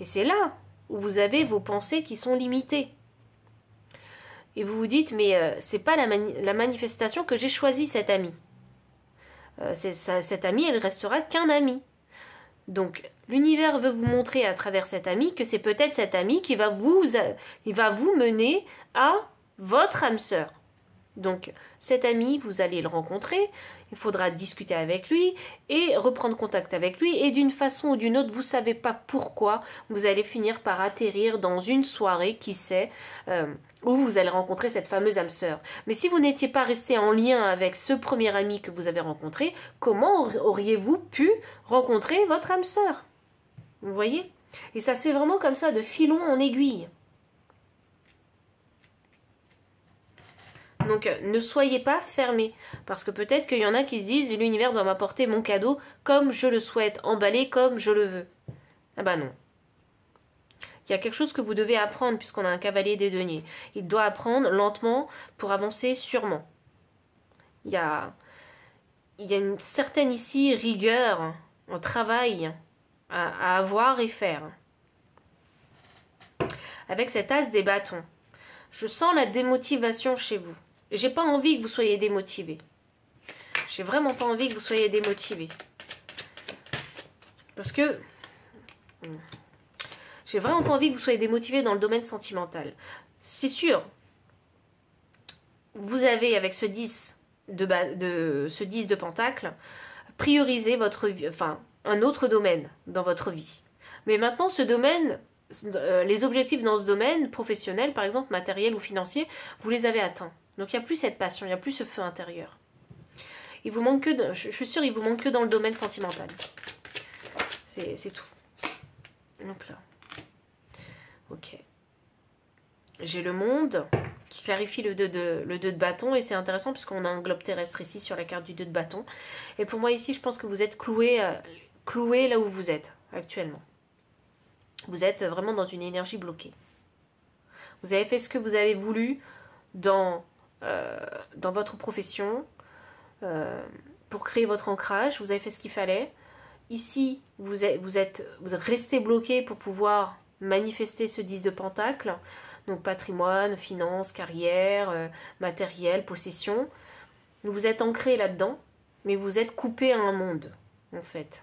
Et c'est là où vous avez vos pensées qui sont limitées. Et vous vous dites, mais euh, c'est pas la, manifestation que j'ai choisi cet ami. Euh, cette amie, elle restera qu'un ami. Donc, l'univers veut vous montrer à travers cet ami que c'est peut-être cet ami qui va vous, va vous mener à votre âme sœur. Donc, cet ami, vous allez le rencontrer, il faudra discuter avec lui et reprendre contact avec lui. Et d'une façon ou d'une autre, vous ne savez pas pourquoi, vous allez finir par atterrir dans une soirée, qui sait, euh, où vous allez rencontrer cette fameuse âme sœur. Mais si vous n'étiez pas resté en lien avec ce premier ami que vous avez rencontré, comment auriez-vous pu rencontrer votre âme sœur? Vous voyez? Et ça se fait vraiment comme ça, de filon en aiguille. Donc ne soyez pas fermés, parce que peut-être qu'il y en a qui se disent l'univers doit m'apporter mon cadeau comme je le souhaite, emballé comme je le veux. Ah bah non. Il y a quelque chose que vous devez apprendre puisqu'on a un cavalier des deniers. Il doit apprendre lentement pour avancer sûrement. Il y a, il y a une certaine ici rigueur, un travail à, avoir et faire. Avec cet as des bâtons, je sens la démotivation chez vous. J'ai pas envie que vous soyez démotivé. J'ai vraiment pas envie que vous soyez démotivé. Parce que hmm, j'ai vraiment pas envie que vous soyez démotivé dans le domaine sentimental. C'est sûr, vous avez avec ce 10 de, ce 10 de pentacle, priorisé votre vie, enfin, un autre domaine dans votre vie. Mais maintenant, ce domaine, euh, les objectifs dans ce domaine, professionnel par exemple, matériel ou financier, vous les avez atteints. Donc il n'y a plus cette passion, il n'y a plus ce feu intérieur. Il vous manque que, je, suis sûre, il vous manque que dans le domaine sentimental. C'est tout. Hop là. Ok. J'ai le monde qui clarifie le 2 de, de bâton et c'est intéressant puisqu'on a un globe terrestre ici sur la carte du 2 de bâton. Et pour moi ici, je pense que vous êtes cloué, euh, cloué là où vous êtes actuellement. Vous êtes vraiment dans une énergie bloquée. Vous avez fait ce que vous avez voulu dans, dans votre profession euh, pour créer votre ancrage. Vous avez fait ce qu'il fallait. Ici, vous êtes, vous êtes, vous resté bloqué pour pouvoir manifester ce 10 de pentacle. Donc patrimoine, finance, carrière, euh, matériel, possession. Vous êtes ancré là-dedans, mais vous êtes coupé à un monde, en fait.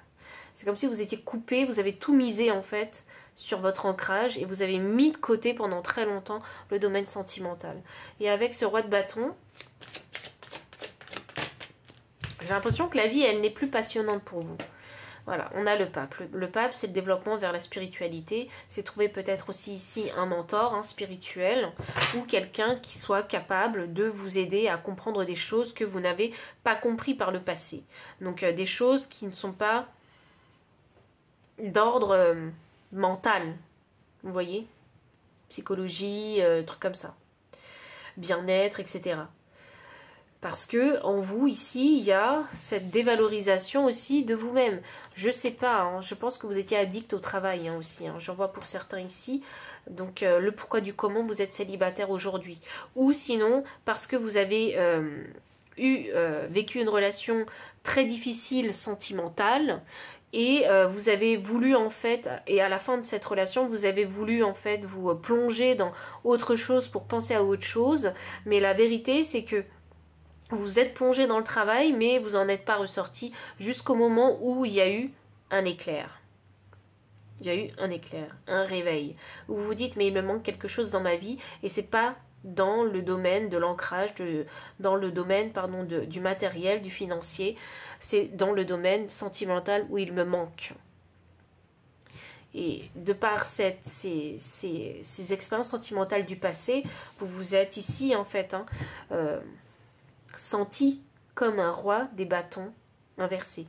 C'est comme si vous étiez coupé, vous avez tout misé en fait sur votre ancrage et vous avez mis de côté pendant très longtemps le domaine sentimental. Et avec ce roi de bâton, j'ai l'impression que la vie, elle n'est plus passionnante pour vous. Voilà, on a le pape. Le, pape, c'est le développement vers la spiritualité. C'est trouver peut-être aussi ici un mentor un spirituel ou quelqu'un qui soit capable de vous aider à comprendre des choses que vous n'avez pas compris par le passé. Donc euh, des choses qui ne sont pas d'ordre euh, mental, vous voyez Psychologie, euh, trucs comme ça. Bien-être, etc. Parce que en vous, ici, il y a cette dévalorisation aussi de vous-même. Je sais pas, hein, je pense que vous étiez addict au travail hein, aussi. Hein. J'en vois pour certains ici. Donc euh, le pourquoi du comment vous êtes célibataire aujourd'hui. Ou sinon, parce que vous avez euh, eu euh, vécu une relation très difficile sentimentale et vous avez voulu en fait, et à la fin de cette relation, vous avez voulu en fait vous plonger dans autre chose pour penser à autre chose. Mais la vérité, c'est que vous êtes plongé dans le travail, mais vous n'en êtes pas ressorti jusqu'au moment où il y a eu un éclair. Il y a eu un éclair, un réveil, où vous vous dites mais il me manque quelque chose dans ma vie et c'est pas dans le domaine de l'ancrage, dans le domaine pardon, du matériel, du financier, c'est dans le domaine sentimental où il me manque. Et de par cette, ces, ces, expériences sentimentales du passé, vous vous êtes ici en fait hein, euh, senti comme un roi des bâtons inversés.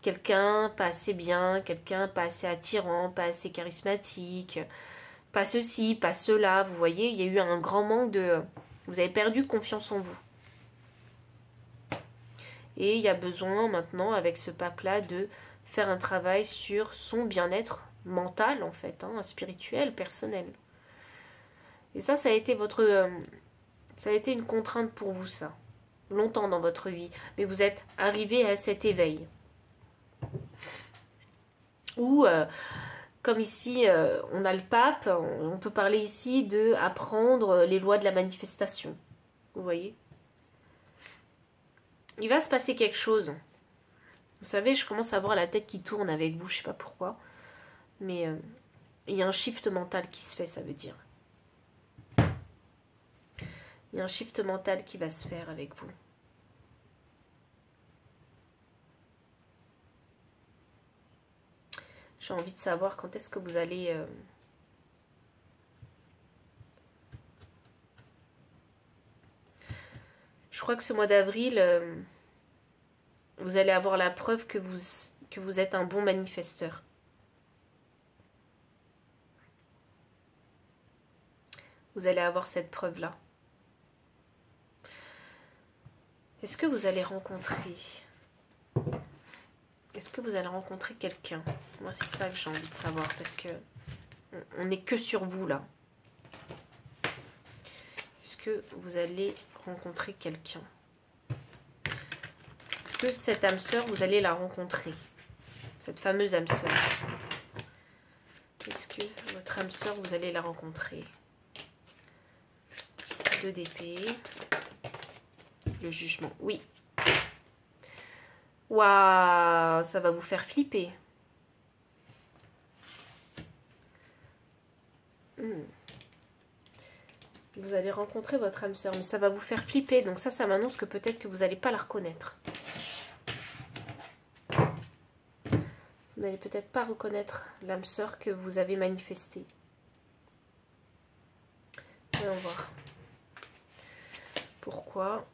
Quelqu'un pas assez bien, quelqu'un pas assez attirant, pas assez charismatique, pas ceci, pas cela. Vous voyez, il y a eu un grand manque de... Vous avez perdu confiance en vous. Et il y a besoin maintenant, avec ce pape-là, de faire un travail sur son bien-être mental, en fait, hein, spirituel, personnel. Et ça, ça a été votre... Euh, ça a été une contrainte pour vous, ça. Longtemps dans votre vie. Mais vous êtes arrivé à cet éveil. Ou, euh, comme ici, euh, on a le pape, on peut parler ici de apprendre les lois de la manifestation. Vous voyez? Il va se passer quelque chose. Vous savez, je commence à avoir la tête qui tourne avec vous, je sais pas pourquoi. Mais euh, il y a un shift mental qui se fait, ça veut dire. Il y a un shift mental qui va se faire avec vous. J'ai envie de savoir quand est-ce que vous allez... Euh, je crois que ce mois d'avril, euh, vous allez avoir la preuve que vous, que vous êtes un bon manifesteur. Vous allez avoir cette preuve-là. Est-ce que vous allez rencontrer Est-ce que vous allez rencontrer quelqu'un? Moi, c'est ça que j'ai envie de savoir parce que on n'est que sur vous là. Est-ce que vous allez rencontrer quelqu'un Est-ce que cette âme sœur, vous allez la rencontrer? Cette fameuse âme sœur. Est-ce que votre âme sœur, vous allez la rencontrer? Deux d'épée. Le jugement, oui. Waouh, ça va vous faire flipper. Hmm. Vous allez rencontrer votre âme sœur, mais ça va vous faire flipper. Donc ça, ça m'annonce que peut-être que vous n'allez pas la reconnaître. Vous n'allez peut-être pas reconnaître l'âme sœur que vous avez manifestée. Voyons voir. Pourquoi?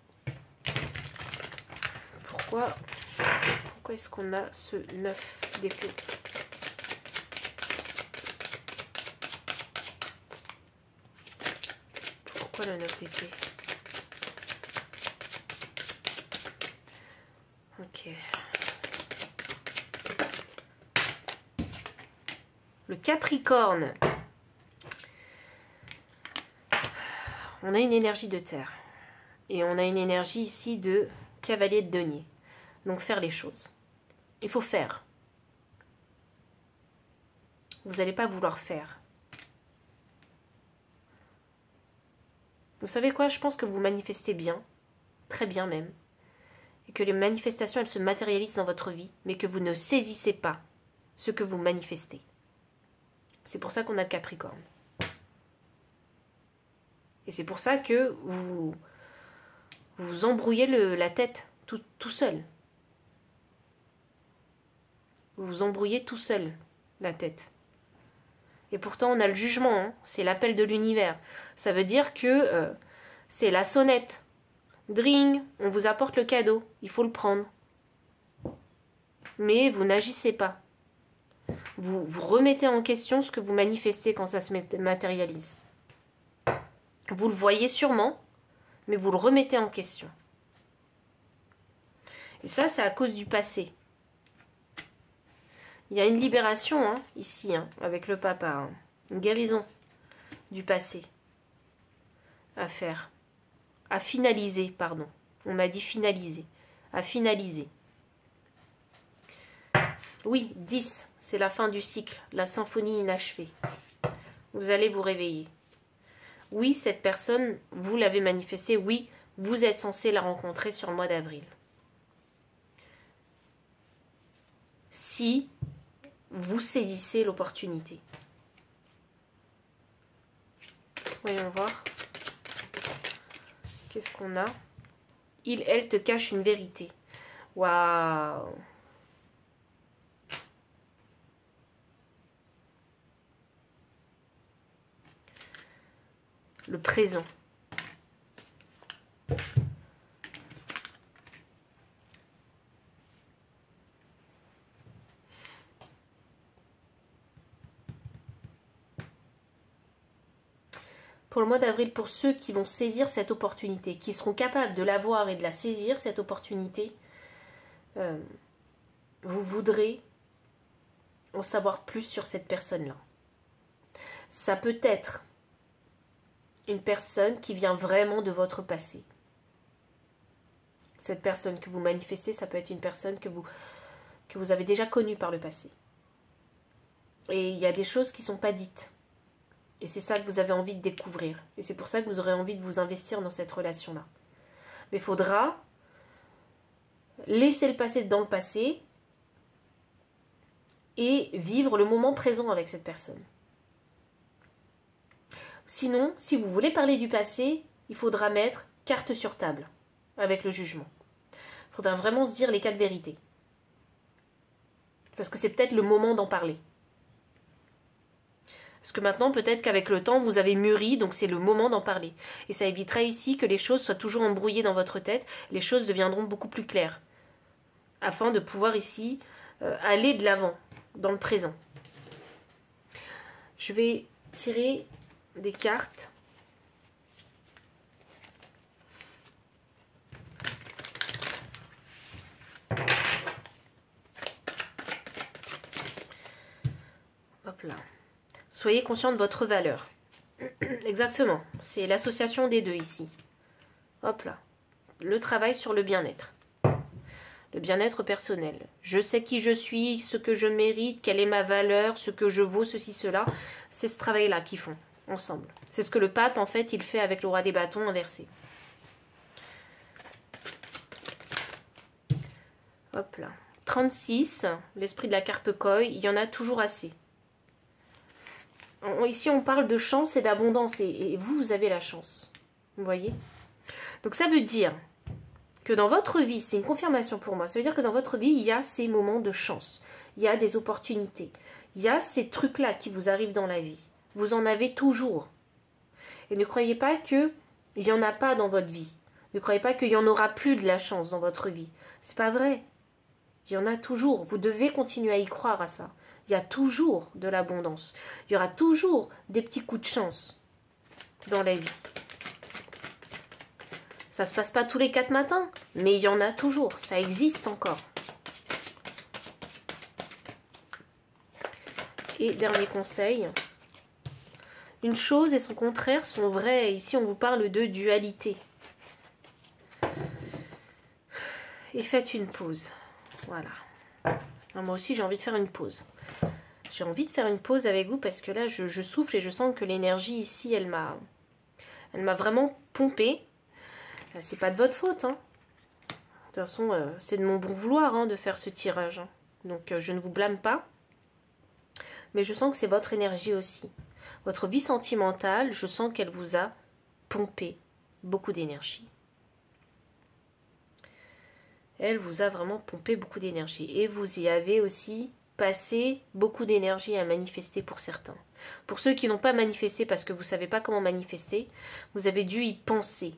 Pourquoi? Pourquoi est-ce qu'on a ce 9 d'épée Le 9 d'épée Ok. Le Capricorne. On a une énergie de terre. Et on a une énergie ici de cavalier de denier. Donc faire les choses. Il faut faire. Vous n'allez pas vouloir faire. Vous savez quoi Je pense que vous manifestez bien, très bien même, et que les manifestations, elles se matérialisent dans votre vie, mais que vous ne saisissez pas ce que vous manifestez. C'est pour ça qu'on a le Capricorne. Et c'est pour ça que vous vous embrouillez la tête tout, seul. Vous vous embrouillez tout seul la tête. Et pourtant, on a le jugement, hein. c'est l'appel de l'univers. Ça veut dire que euh, c'est la sonnette. Dring, on vous apporte le cadeau, il faut le prendre. Mais vous n'agissez pas. Vous, vous remettez en question ce que vous manifestez quand ça se matérialise. Vous le voyez sûrement, mais vous le remettez en question. Et ça, c'est à cause du passé. Il y a une libération hein, ici, hein, avec le papa. Une guérison du passé à faire. À finaliser, pardon. On m'a dit finaliser. À finaliser. Oui, 10, c'est la fin du cycle, la symphonie inachevée. Vous allez vous réveiller. Oui, cette personne, vous l'avez manifestée. Oui, vous êtes censé la rencontrer sur le mois d'avril. Si vous saisissez l'opportunité. Voyons voir. Qu'est-ce qu'on a? Il, elle te cache une vérité. Waouh Le présent. Pour le mois d'avril pour ceux qui vont saisir cette opportunité, qui seront capables de la voir et de la saisir, cette opportunité. Euh, vous voudrez en savoir plus sur cette personne-là. Ça peut être une personne qui vient vraiment de votre passé. Cette personne que vous manifestez, ça peut être une personne que vous, que vous avez déjà connue par le passé. Et il y a des choses qui ne sont pas dites. Et c'est ça que vous avez envie de découvrir. Et c'est pour ça que vous aurez envie de vous investir dans cette relation-là. Mais il faudra laisser le passé dans le passé et vivre le moment présent avec cette personne. Sinon, si vous voulez parler du passé, il faudra mettre carte sur table avec le jugement. Il faudra vraiment se dire les quatre vérités. Parce que c'est peut-être le moment d'en parler. Parce que maintenant, peut-être qu'avec le temps, vous avez mûri, donc c'est le moment d'en parler. Et ça évitera ici que les choses soient toujours embrouillées dans votre tête, les choses deviendront beaucoup plus claires. Afin de pouvoir ici euh, aller de l'avant, dans le présent. Je vais tirer des cartes. Hop là. Soyez conscient de votre valeur. Exactement. C'est l'association des deux ici. Hop là. Le travail sur le bien-être. le bien-être personnel. Je sais qui je suis, ce que je mérite, quelle est ma valeur, ce que je vaux, ceci, cela. C'est ce travail-là qu'ils font ensemble. C'est ce que le pape, en fait, il fait avec le roi des bâtons inversé. Hop là. 36, l'esprit de la carpe koi, il y en a toujours assez. Ici, on parle de chance et d'abondance, et vous, vous avez la chance. Vous voyez? Donc ça veut dire que dans votre vie, c'est une confirmation pour moi, ça veut dire que dans votre vie, il y a ces moments de chance, il y a des opportunités, il y a ces trucs-là qui vous arrivent dans la vie. Vous en avez toujours. Et ne croyez pas qu'il n'y en a pas dans votre vie. Ne croyez pas qu'il y en aura plus de la chance dans votre vie. C'est pas vrai. Il y en a toujours. Vous devez continuer à y croire à ça. Il y a toujours de l'abondance. Il y aura toujours des petits coups de chance dans la vie. Ça se passe pas tous les quatre matins, mais il y en a toujours, ça existe encore. Et dernier conseil, une chose et son contraire sont vrais. Ici, on vous parle de dualité. Et faites une pause. Voilà. moi aussi, j'ai envie de faire une pause. J'ai envie de faire une pause avec vous parce que là, je, souffle et je sens que l'énergie ici, elle m'a, elle m'a vraiment pompé. Euh, c'est pas de votre faute. Hein. De toute façon, euh, c'est de mon bon vouloir hein, de faire ce tirage. Hein. Donc, euh, je ne vous blâme pas. Mais je sens que c'est votre énergie aussi. Votre vie sentimentale, je sens qu'elle vous a pompé beaucoup d'énergie. Elle vous a vraiment pompé beaucoup d'énergie. Et vous y avez aussi passé beaucoup d'énergie à manifester pour certains. Pour ceux qui n'ont pas manifesté parce que vous ne savez pas comment manifester, vous avez dû y penser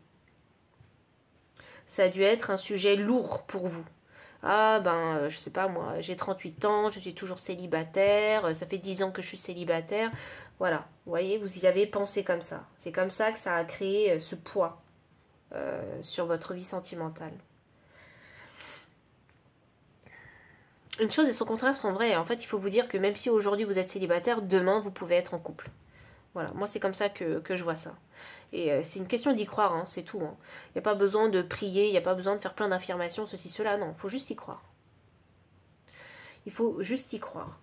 ça a dû être un sujet lourd pour vous. Ah ben, euh, je sais pas moi, j'ai 38 ans, je suis toujours célibataire, euh, ça fait 10 ans que je suis célibataire. Voilà, vous voyez, vous y avez pensé comme ça. C'est comme ça que ça a créé euh, ce poids sur votre vie sentimentale. Une chose et son contraire sont vraies. En fait, il faut vous dire que même si aujourd'hui vous êtes célibataire, demain vous pouvez être en couple. Voilà, moi c'est comme ça que, je vois ça. Et euh, c'est une question d'y croire, hein, c'est tout. Il hein. n'y a pas besoin de prier, il n'y a pas besoin de faire plein d'affirmations, ceci, cela. Non, il faut juste y croire. Il faut juste y croire.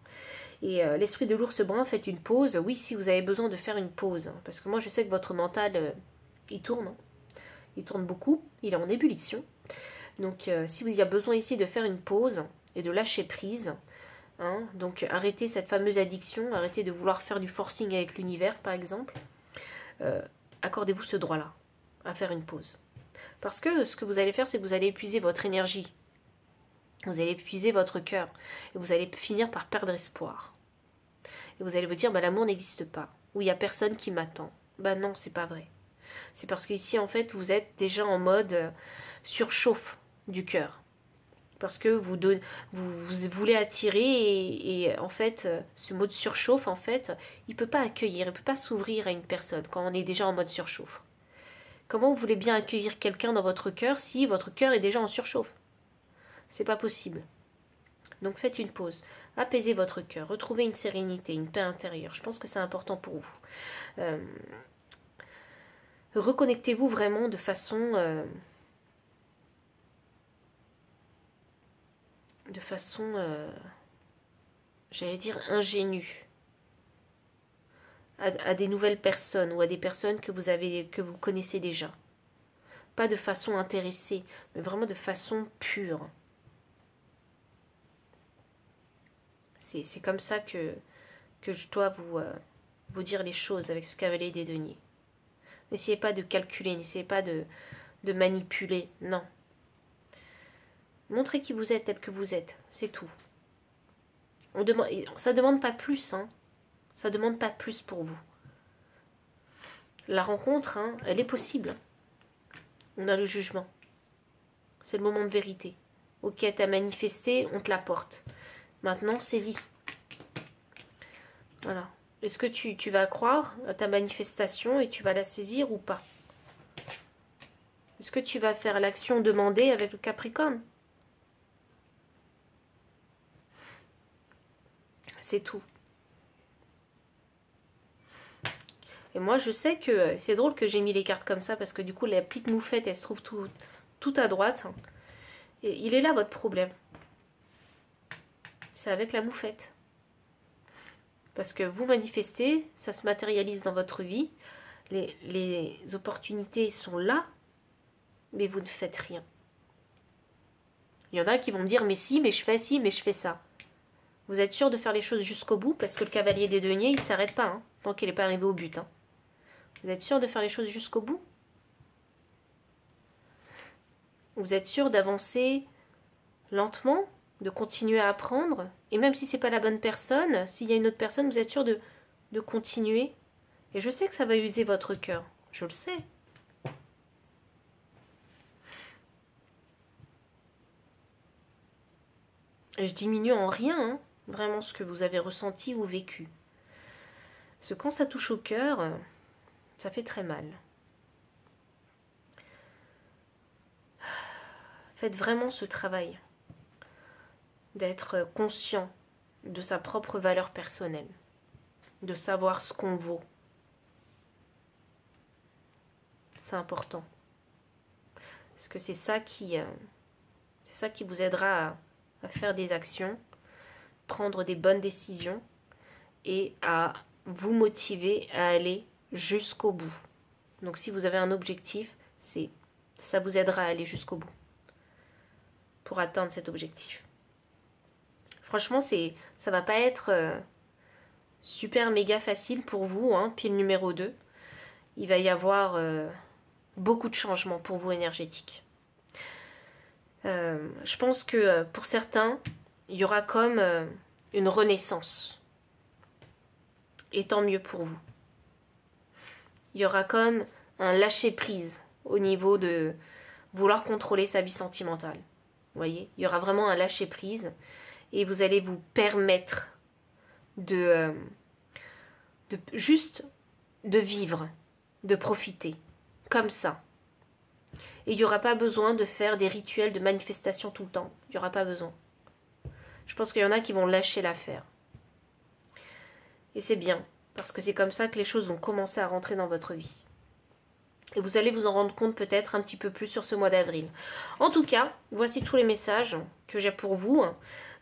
Et euh, l'esprit de l'ours brun, faites une pause. Oui, si vous avez besoin de faire une pause. Hein, parce que moi, je sais que votre mental, euh, il tourne. Il tourne beaucoup. Il est en ébullition. Donc, si vous y a besoin ici de faire une pause et de lâcher prise, Hein. donc arrêtez cette fameuse addiction, arrêtez de vouloir faire du forcing avec l'univers par exemple. Euh, accordez-vous ce droit-là, à faire une pause. Parce que ce que vous allez faire, c'est que vous allez épuiser votre énergie. Vous allez épuiser votre cœur. Et vous allez finir par perdre espoir. Et vous allez vous dire, bah, l'amour n'existe pas. Ou il n'y a personne qui m'attend. Bah non, c'est pas vrai. C'est parce qu'ici, en fait, vous êtes déjà en mode euh, surchauffe du cœur parce que vous, voulez attirer et, en fait ce mode surchauffe en fait il peut pas accueillir, il peut pas s'ouvrir à une personne quand on est déjà en mode surchauffe. Comment vous voulez bien accueillir quelqu'un dans votre cœur si votre cœur est déjà en surchauffe? C'est pas possible. Donc faites une pause, apaisez votre cœur, retrouvez une sérénité, une paix intérieure. Je pense que c'est important pour vous. Euh, reconnectez-vous vraiment de façon euh, de façon, euh, j'allais dire, ingénue à, des nouvelles personnes ou à des personnes que vous avez, que vous connaissez déjà. Pas de façon intéressée, mais vraiment de façon pure. C'est comme ça que, que je dois vous, euh, vous dire les choses avec ce cavalier des deniers. N'essayez pas de calculer, n'essayez pas de, de manipuler, non. Montrez qui vous êtes tel que vous êtes, c'est tout. On demande, ça demande pas plus, hein. Ça demande pas plus pour vous. La rencontre, hein, elle est possible. On a le jugement. C'est le moment de vérité. Ok, t'as manifesté, on te l'apporte. Maintenant, saisis. Voilà. Est-ce que tu, tu, vas croire à ta manifestation et tu vas la saisir ou pas? Est-ce que tu vas faire l'action demandée avec le Capricorne? C'est tout. Et moi, je sais que c'est drôle que j'ai mis les cartes comme ça parce que du coup, la petite moufette, elle se trouve tout, à droite. Et il est là votre problème. C'est avec la moufette. Parce que vous manifestez, ça se matérialise dans votre vie, les, les opportunités sont là, mais vous ne faites rien. Il y en a qui vont me dire mais si, mais je fais ci, mais je fais ça. Vous êtes sûr de faire les choses jusqu'au bout parce que le cavalier des deniers, il s'arrête pas hein, tant qu'il n'est pas arrivé au but. Hein. Vous êtes sûr de faire les choses jusqu'au bout? Vous êtes sûr d'avancer lentement, de continuer à apprendre? Et même si c'est pas la bonne personne, s'il y a une autre personne, vous êtes sûr de, de continuer? Et je sais que ça va user votre cœur. Je le sais. Je diminue en rien hein, vraiment ce que vous avez ressenti ou vécu. Parce que quand ça touche au cœur, ça fait très mal. Faites vraiment ce travail d'être conscient de sa propre valeur personnelle, de savoir ce qu'on vaut. C'est important. Parce que c'est ça qui, euh, ça qui vous aidera à faire des actions, prendre des bonnes décisions et à vous motiver à aller jusqu'au bout. Donc si vous avez un objectif, c'est ça vous aidera à aller jusqu'au bout pour atteindre cet objectif. Franchement, c'est ça va pas être euh, super méga facile pour vous, hein, pile numéro 2. Il va y avoir euh, beaucoup de changements pour vous énergétiques. Euh, je pense que pour certains, il y aura comme euh, une renaissance. Et tant mieux pour vous. Il y aura comme un lâcher-prise au niveau de vouloir contrôler sa vie sentimentale. Vous voyez Il y aura vraiment un lâcher-prise et vous allez vous permettre de, de juste de vivre, de profiter, comme ça, et il n'y aura pas besoin de faire des rituels de manifestation tout le temps. Il n'y aura pas besoin. Je pense qu'il y en a qui vont lâcher l'affaire. Et c'est bien, parce que c'est comme ça que les choses vont commencer à rentrer dans votre vie. Et vous allez vous en rendre compte peut-être un petit peu plus sur ce mois d'avril. En tout cas, voici tous les messages que j'ai pour vous.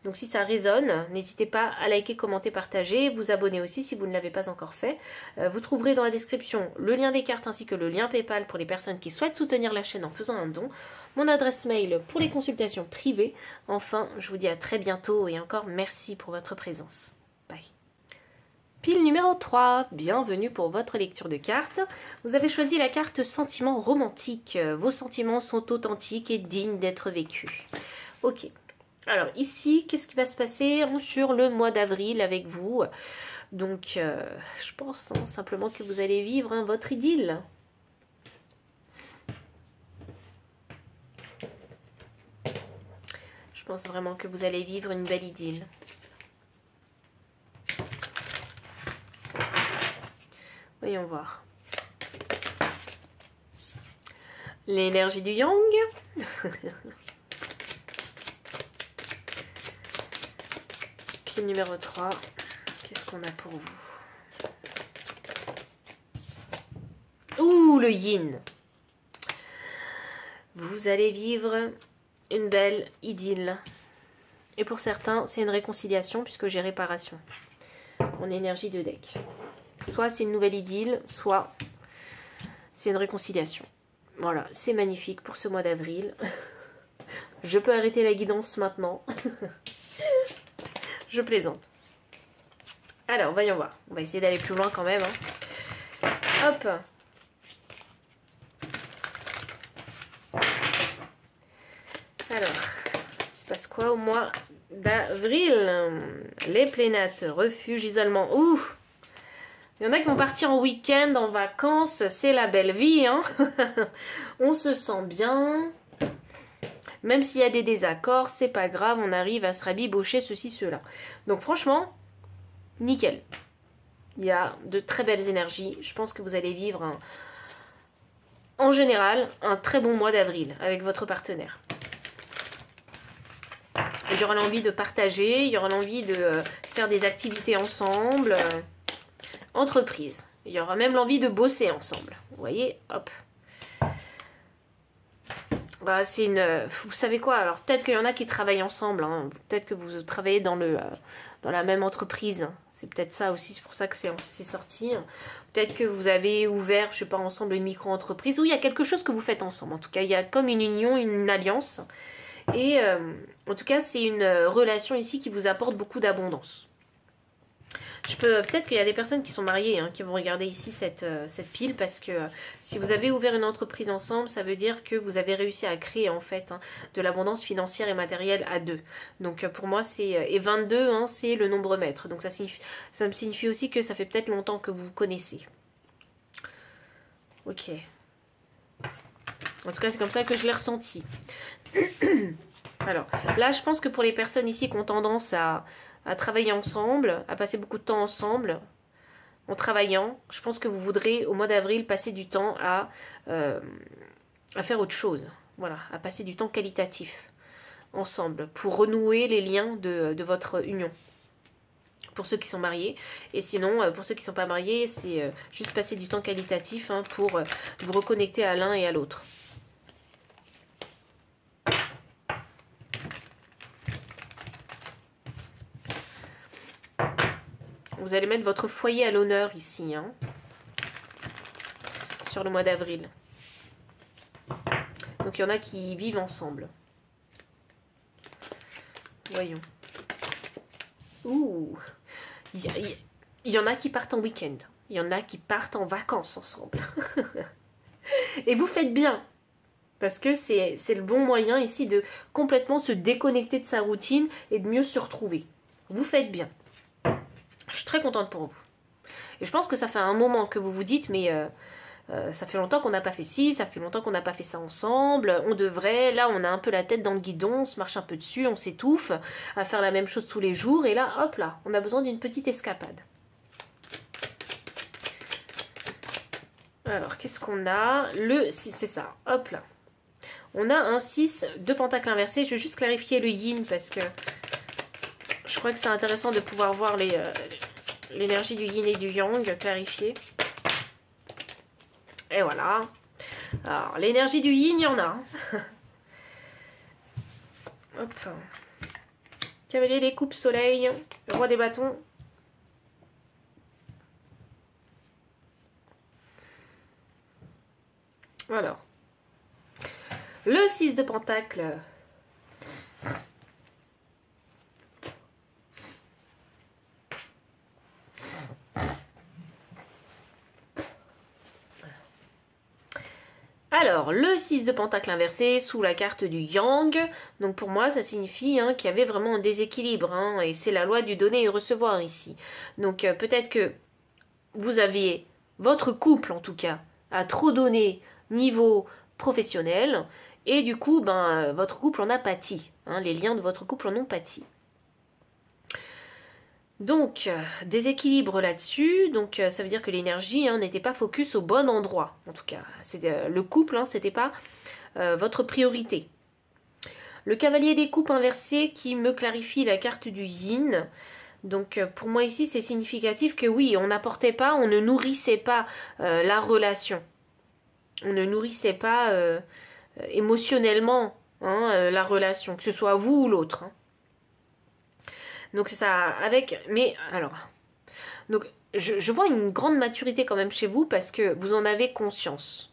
Donc si ça résonne, n'hésitez pas à liker, commenter, partager, vous abonner aussi si vous ne l'avez pas encore fait. Euh, vous trouverez dans la description le lien des cartes ainsi que le lien PayPal pour les personnes qui souhaitent soutenir la chaîne en faisant un don, mon adresse mail pour les consultations privées. Enfin, je vous dis à très bientôt et encore merci pour votre présence. Bye. Pile numéro 3, bienvenue pour votre lecture de cartes. Vous avez choisi la carte sentiment romantique. Vos sentiments sont authentiques et dignes d'être vécus. Ok, alors ici, qu'est-ce qui va se passer sur le mois d'avril avec vous? Donc, euh, je pense hein, simplement que vous allez vivre hein, votre idylle. Pense vraiment que vous allez vivre une belle idylle. Voyons voir. L'énergie du yang. numéro 3. Qu'est-ce qu'on a pour vous? Ouh, le yin Vous allez vivre une belle idylle. Et pour certains, c'est une réconciliation puisque j'ai réparation. Mon énergie de deck. Soit c'est une nouvelle idylle, soit c'est une réconciliation. Voilà, c'est magnifique pour ce mois d'avril. Je peux arrêter la guidance maintenant. Je plaisante. Alors, voyons voir. On va essayer d'aller plus loin quand même. Hein. Hop. Alors, il se passe quoi au mois d'avril? Les plénates, refuge, isolement. Ouh Il y en a qui vont partir en week-end, en vacances. C'est la belle vie. Hein On se sent bien. Même s'il y a des désaccords, c'est pas grave, on arrive à se rabibocher ceci, cela. Donc franchement, nickel. Il y a de très belles énergies. Je pense que vous allez vivre en général un très bon mois d'avril avec votre partenaire. Il y aura l'envie de partager, il y aura l'envie de euh, faire des activités ensemble. Euh, entreprise. Il y aura même l'envie de bosser ensemble. Vous voyez, hop. bah, c'est une. Vous savez quoi Alors peut-être qu'il y en a qui travaillent ensemble. hein. Peut-être que vous travaillez dans le euh, dans la même entreprise. C'est peut-être ça aussi. C'est pour ça que c'est sorti. Peut-être que vous avez ouvert, je sais pas, ensemble une micro-entreprise. Ou il y a quelque chose que vous faites ensemble. En tout cas, il y a comme une union, une alliance. Et euh, en tout cas, c'est une euh, relation ici qui vous apporte beaucoup d'abondance. Je peux peut-être qu'il y a des personnes qui sont mariées hein, qui vont regarder ici cette, euh, pile parce que euh, si vous avez ouvert une entreprise ensemble, ça veut dire que vous avez réussi à créer en fait hein, de l'abondance financière et matérielle à deux. Donc euh, pour moi c'est et 22 hein, c'est le nombre maître. Donc ça signifie me signifie aussi que ça fait peut-être longtemps que vous vous connaissez. Ok. En tout cas c'est comme ça que je l'ai ressenti. Alors là je pense que pour les personnes ici qui ont tendance à travailler ensemble, à passer beaucoup de temps ensemble, en travaillant, je pense que vous voudrez au mois d'avril passer du temps à, euh, faire autre chose. Voilà, à passer du temps qualitatif ensemble pour renouer les liens de, de votre union. Pour ceux qui sont mariés. Et sinon, euh, pour ceux qui ne sont pas mariés, c'est euh, juste passer du temps qualitatif hein, pour vous reconnecter à l'un et à l'autre. Vous allez mettre votre foyer à l'honneur ici, hein, sur le mois d'avril. Donc il y en a qui vivent ensemble. Voyons. Ouh. Il y, y en a qui partent en week-end. Il y en a qui partent en vacances ensemble. Et vous faites bien. Parce que c'est le bon moyen ici de complètement se déconnecter de sa routine et de mieux se retrouver. Vous faites bien. Je suis très contente pour vous. Et je pense que ça fait un moment que vous vous dites, mais euh, euh, ça fait longtemps qu'on n'a pas fait ci, ça fait longtemps qu'on n'a pas fait ça ensemble, on devrait, là on a un peu la tête dans le guidon, on se marche un peu dessus, on s'étouffe à faire la même chose tous les jours, et là, hop là, on a besoin d'une petite escapade. Alors, qu'est-ce qu'on a? Le 6, c'est ça, hop là. On a un 6 de pentacle inversé, je vais juste clarifier le yin parce que je crois que c'est intéressant de pouvoir voir euh, l'énergie du yin et du yang clarifiée. Et voilà. Alors, l'énergie du yin, il y en a. Hop. Cavalier des coupes, soleil, roi des bâtons. Alors. Le 6 de pentacle Alors, le 6 de pentacle inversé sous la carte du yang. Donc pour moi, ça signifie hein, qu'il y avait vraiment un déséquilibre. Hein, et c'est la loi du donner et recevoir ici. Donc euh, peut-être que vous aviez, votre couple en tout cas, a trop donné niveau professionnel. Et du coup, ben, euh, votre couple en a pâti. Hein, les liens de votre couple en ont pâti. Donc, euh, déséquilibre là-dessus. Donc, euh, ça veut dire que l'énergie hein, n'était pas focus au bon endroit. En tout cas, euh, le couple, hein, c'était pas votre priorité. Le cavalier des coupes inversé qui me clarifie la carte du yin. Donc, pour moi ici, c'est significatif que oui, on n'apportait pas, on ne nourrissait pas la relation. On ne nourrissait pas émotionnellement hein, la relation, que ce soit vous ou l'autre. Donc ça, avec... Mais alors... Donc je, vois une grande maturité quand même chez vous parce que vous en avez conscience.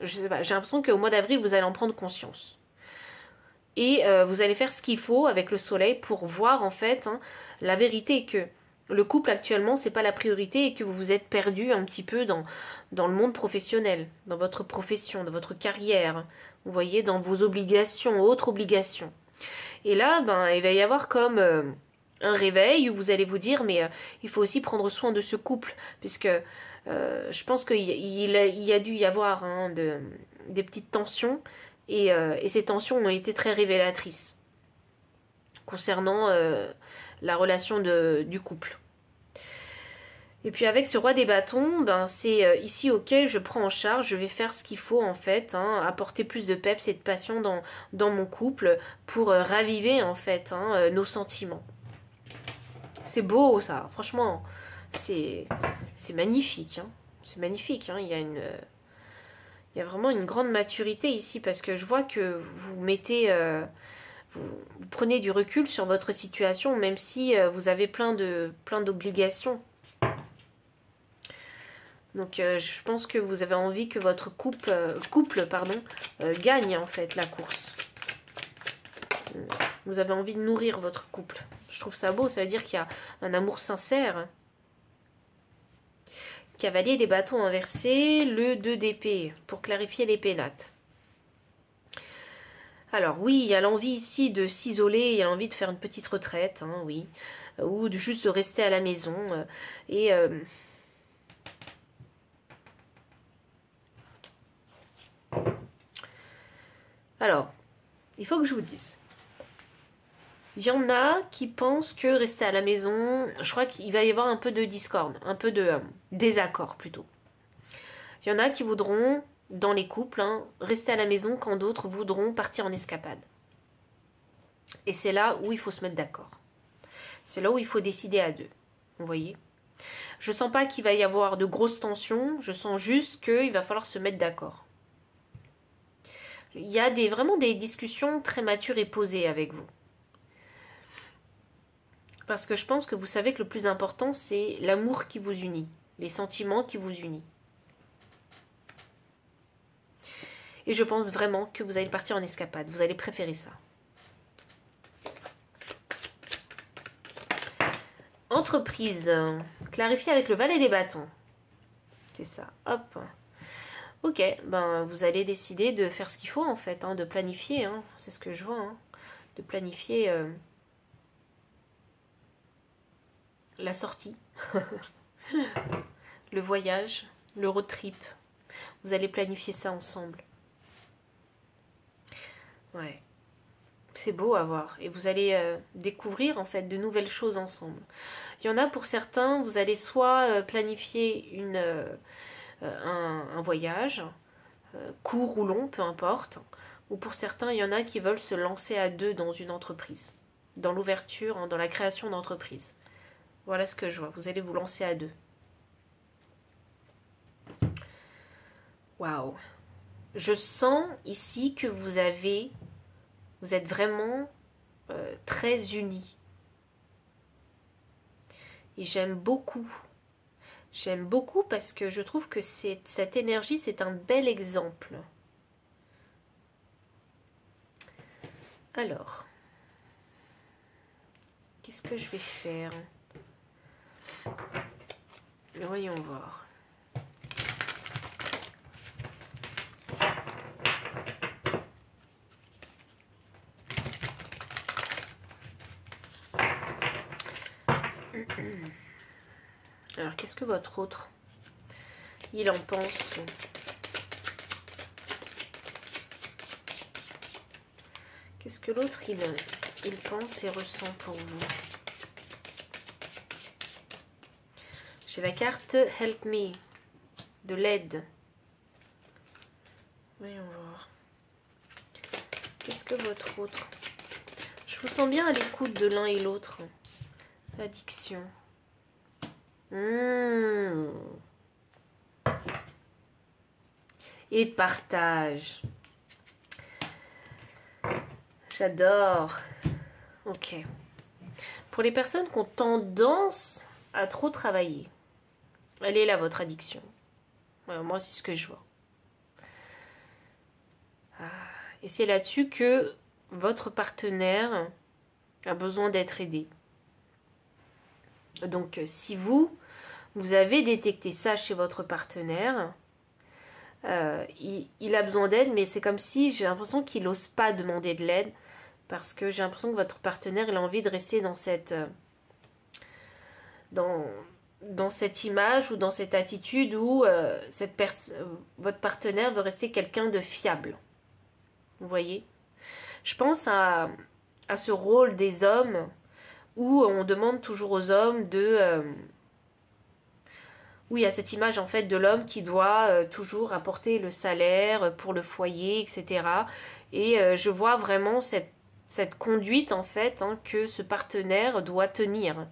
Je sais pas, j'ai l'impression qu'au mois d'avril, vous allez en prendre conscience. Et euh, vous allez faire ce qu'il faut avec le soleil pour voir en fait hein, la vérité que le couple actuellement c'est pas la priorité et que vous vous êtes perdu un petit peu dans, dans le monde professionnel, dans votre profession, dans votre carrière, vous voyez, dans vos obligations, autres obligations. Et là, ben, il va y avoir comme euh, un réveil où vous allez vous dire, mais euh, il faut aussi prendre soin de ce couple, puisque euh, je pense qu'il y, a dû y avoir hein, des petites tensions, et, ces tensions ont été très révélatrices concernant la relation du couple. Et puis avec ce roi des bâtons, ben c'est euh, ici ok, je prends en charge, je vais faire ce qu'il faut en fait, hein, apporter plus de peps et de passion dans, dans mon couple pour euh, raviver en fait hein, euh, nos sentiments. C'est beau ça, franchement, c'est magnifique. Hein. C'est magnifique, il y a une... Il y a vraiment une grande maturité ici parce que je vois que vous mettez, vous, prenez du recul sur votre situation, même si vous avez plein d'obligations. Donc euh, je pense que vous avez envie que votre couple, couple pardon, gagne en fait la course. Vous avez envie de nourrir votre couple. Je trouve ça beau, ça veut dire qu'il y a un amour sincère. Cavalier des bâtons inversés, le 2 d'épée, pour clarifier les pénates. Alors oui, il y a l'envie ici de s'isoler, il y a l'envie de faire une petite retraite, hein, oui, ou juste de rester à la maison. Euh, et alors, il faut que je vous dise, il y en a qui pensent que rester à la maison, je crois qu'il va y avoir un peu de discorde, un peu de euh, désaccord plutôt. Il y en a qui voudront, dans les couples, hein, rester à la maison quand d'autres voudront partir en escapade. Et c'est là où il faut se mettre d'accord. C'est là où il faut décider à deux. Vous voyez Je sens pas qu'il va y avoir de grosses tensions, je sens juste qu'il va falloir se mettre d'accord. Il y a des, vraiment des discussions très matures et posées avec vous. Parce que je pense que vous savez que le plus important, c'est l'amour qui vous unit, les sentiments qui vous unissent. Et je pense vraiment que vous allez partir en escapade. Vous allez préférer ça. Entreprise. Clarifier avec le valet des bâtons. C'est ça. Hop. Ok, ben vous allez décider de faire ce qu'il faut en fait, hein, de planifier. Hein. C'est ce que je vois. Hein. de planifier. Euh, la sortie, le voyage, le road trip. Vous allez planifier ça ensemble. Ouais. C'est beau à voir. Et vous allez euh, découvrir en fait de nouvelles choses ensemble. Il y en a pour certains, vous allez soit euh, planifier une, un, un, voyage, court ou long, peu importe. Ou pour certains, il y en a qui veulent se lancer à deux dans une entreprise, dans l'ouverture, dans la création d'entreprise. Voilà ce que je vois. Vous allez vous lancer à deux. Waouh. Je sens ici que vous avez, vous êtes vraiment euh, très unis. Et j'aime beaucoup. J'aime beaucoup parce que je trouve que cette énergie, c'est un bel exemple. Alors, qu'est-ce que je vais faire? Voyons voir. Alors, qu'est-ce que votre autre il en pense Qu'est-ce que l'autre il, il pense et ressent pour vous J'ai la carte Help Me, de l'aide. Voyons voir. Qu'est-ce que votre autre Je vous sens bien à l'écoute de l'un et l'autre. Addiction. Hmm. Et partage. J'adore. Ok. Pour les personnes qui ont tendance à trop travailler, elle est là, votre addiction. moi, c'est ce que je vois. Ah, et c'est là-dessus que votre partenaire a besoin d'être aidé. Donc, si vous, vous avez détecté ça chez votre partenaire, euh, il, a besoin d'aide, mais c'est comme si j'ai l'impression qu'il n'ose pas demander de l'aide parce que j'ai l'impression que votre partenaire il a envie de rester dans cette euh, dans cette image ou dans cette attitude où euh, votre partenaire veut rester quelqu'un de fiable. Vous voyez? Je pense à, à, ce rôle des hommes où on demande toujours aux hommes de... Euh, où il y a cette image en fait de l'homme qui doit euh, toujours apporter le salaire pour le foyer, etc. Et je vois vraiment cette, conduite en fait hein, que ce partenaire doit tenir.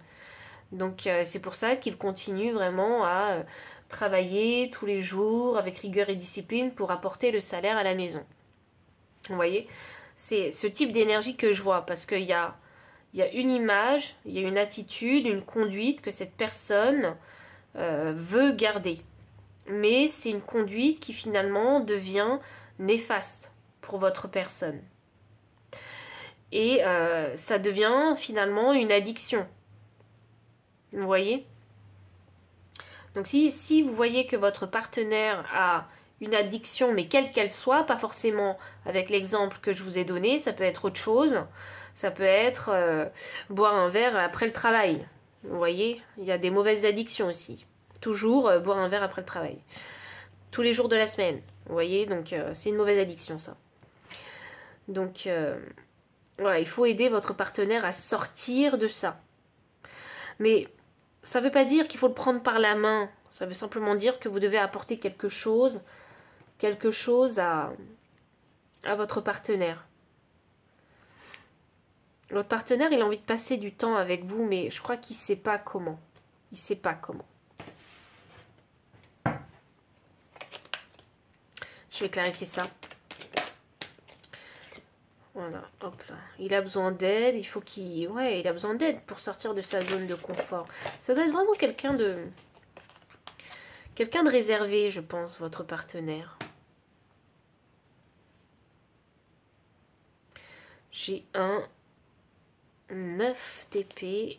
Donc euh, c'est pour ça qu'il continue vraiment à euh, travailler tous les jours avec rigueur et discipline pour apporter le salaire à la maison. Vous voyez? C'est ce type d'énergie que je vois parce qu'il y a, il y a une image, il y a une attitude, une conduite que cette personne euh, veut garder. Mais c'est une conduite qui finalement devient néfaste pour votre personne. Et euh, ça devient finalement une addiction. Vous voyez? Donc si, si vous voyez que votre partenaire a une addiction, mais quelle qu'elle soit, pas forcément avec l'exemple que je vous ai donné, ça peut être autre chose. Ça peut être euh, boire un verre après le travail. Vous voyez, il y a des mauvaises addictions aussi. Toujours euh, boire un verre après le travail. Tous les jours de la semaine. Vous voyez, donc euh, c'est une mauvaise addiction ça. Donc voilà, il faut aider votre partenaire à sortir de ça. Mais ça ne veut pas dire qu'il faut le prendre par la main. Ça veut simplement dire que vous devez apporter quelque chose, quelque chose à, à votre partenaire. Votre partenaire, il a envie de passer du temps avec vous, mais je crois qu'il ne sait pas comment. Il ne sait pas comment. Je vais clarifier ça. Voilà, hop là. Il a besoin d'aide, il faut qu'il... Ouais, il a besoin d'aide pour sortir de sa zone de confort. Ça doit être vraiment quelqu'un de... Quelqu'un de réservé, je pense, votre partenaire. J'ai un 9 TP.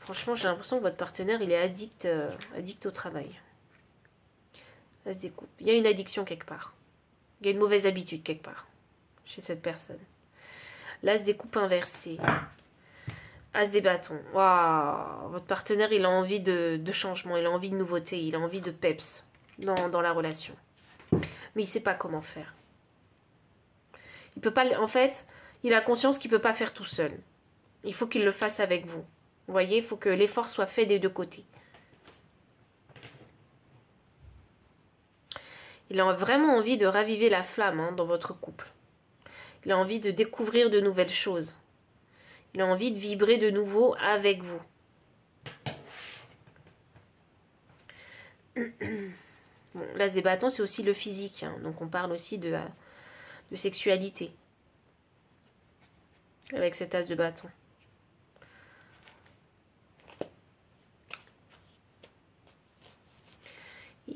Franchement, j'ai l'impression que votre partenaire, il est addict, euh, addict au travail. Ça se. Il y a une addiction quelque part. Il y a une mauvaise habitude quelque part chez cette personne. L'as des coupes inversées. As des bâtons. Waouh Votre partenaire, il a envie de, changement, il a envie de nouveauté, il a envie de peps dans, dans la relation. Mais il ne sait pas comment faire. Il peut pas... En fait, il a conscience qu'il ne peut pas faire tout seul. Il faut qu'il le fasse avec vous. Vous voyez, il faut que l'effort soit fait des deux côtés. Il a vraiment envie de raviver la flamme hein, dans votre couple. Il a envie de découvrir de nouvelles choses. Il a envie de vibrer de nouveau avec vous. Bon, l'as des bâtons, c'est aussi le physique. Hein. donc on parle aussi de, de sexualité. Avec cet as de bâton.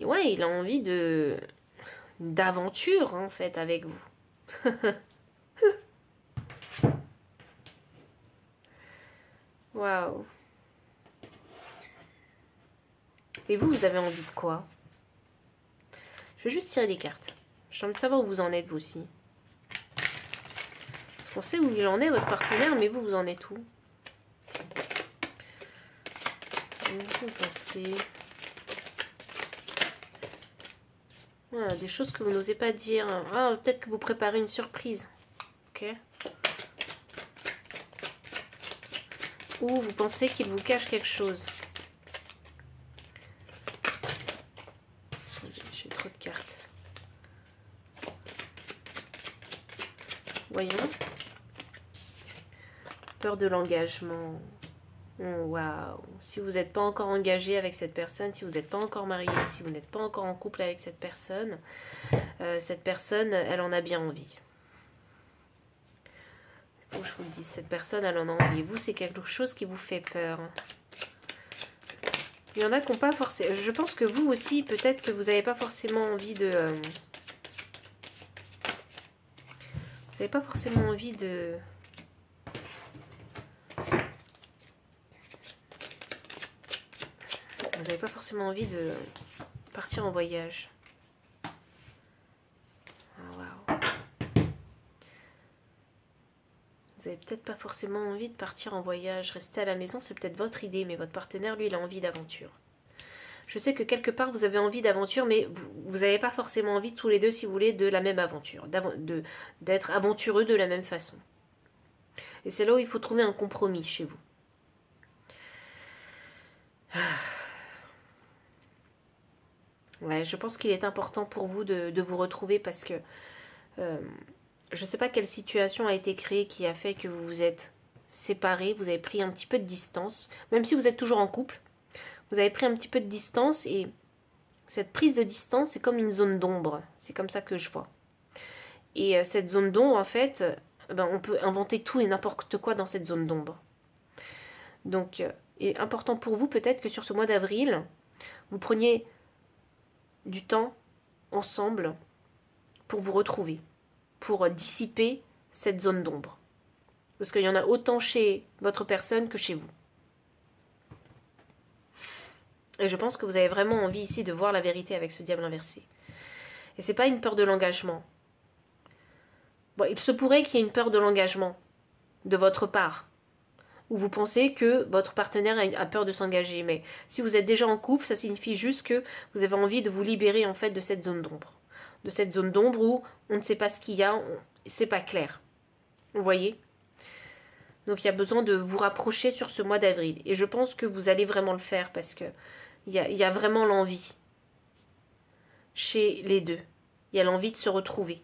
ouais, il a envie de d'aventure en fait avec vous. Waouh. Et vous, vous avez envie de quoi? Je vais juste tirer des cartes. J'ai envie de savoir où vous en êtes, vous aussi. Qu'on sait où il en est, votre partenaire, mais vous, vous en êtes où Vous pensez voilà, Des choses que vous n'osez pas dire. Ah, peut-être que vous préparez une surprise. Ok ou vous pensez qu'il vous cache quelque chose. J'ai trop de cartes. Voyons. Peur de l'engagement. Waouh. Si vous n'êtes pas encore engagé avec cette personne, si vous n'êtes pas encore marié, si vous n'êtes pas encore en couple avec cette personne, euh, cette personne, elle en a bien envie faut que je vous le dise. Cette personne, elle en a envie. Vous, c'est quelque chose qui vous fait peur. Il y en a qui n'ont pas forcément... Je pense que vous aussi, peut-être que vous n'avez pas forcément envie de... Euh, vous n'avez pas forcément envie de... pas forcément envie de partir en voyage. Vous n'avez peut-être pas forcément envie de partir en voyage, rester à la maison, c'est peut-être votre idée, mais votre partenaire, lui, il a envie d'aventure. Je sais que quelque part, vous avez envie d'aventure, mais vous n'avez pas forcément envie tous les deux, si vous voulez, de la même aventure, d'être aventureux de la même façon. Et c'est là où il faut trouver un compromis chez vous. Ouais, je pense qu'il est important pour vous de, vous retrouver parce que euh, je ne sais pas quelle situation a été créée qui a fait que vous vous êtes séparés, vous avez pris un petit peu de distance, même si vous êtes toujours en couple. vous avez pris un petit peu de distance et cette prise de distance, c'est comme une zone d'ombre. C'est comme ça que je vois. Et euh, cette zone d'ombre, en fait, euh, ben, on peut inventer tout et n'importe quoi dans cette zone d'ombre. Donc, il est important pour vous peut-être que sur ce mois d'avril, vous preniez du temps ensemble pour vous retrouver, pour dissiper cette zone d'ombre. Parce qu'il y en a autant chez votre personne que chez vous. Et je pense que vous avez vraiment envie ici de voir la vérité avec ce diable inversé. Et c'est pas une peur de l'engagement. Bon, il se pourrait qu'il y ait une peur de l'engagement de votre part. Ou vous pensez que votre partenaire a peur de s'engager. Mais si vous êtes déjà en couple, ça signifie juste que vous avez envie de vous libérer en fait de cette zone d'ombre. De cette zone d'ombre où on ne sait pas ce qu'il y a, c'est pas clair. Vous voyez? Donc il y a besoin de vous rapprocher sur ce mois d'avril. Et je pense que vous allez vraiment le faire parce que il y a, vraiment l'envie chez les deux. Il y a l'envie de se retrouver.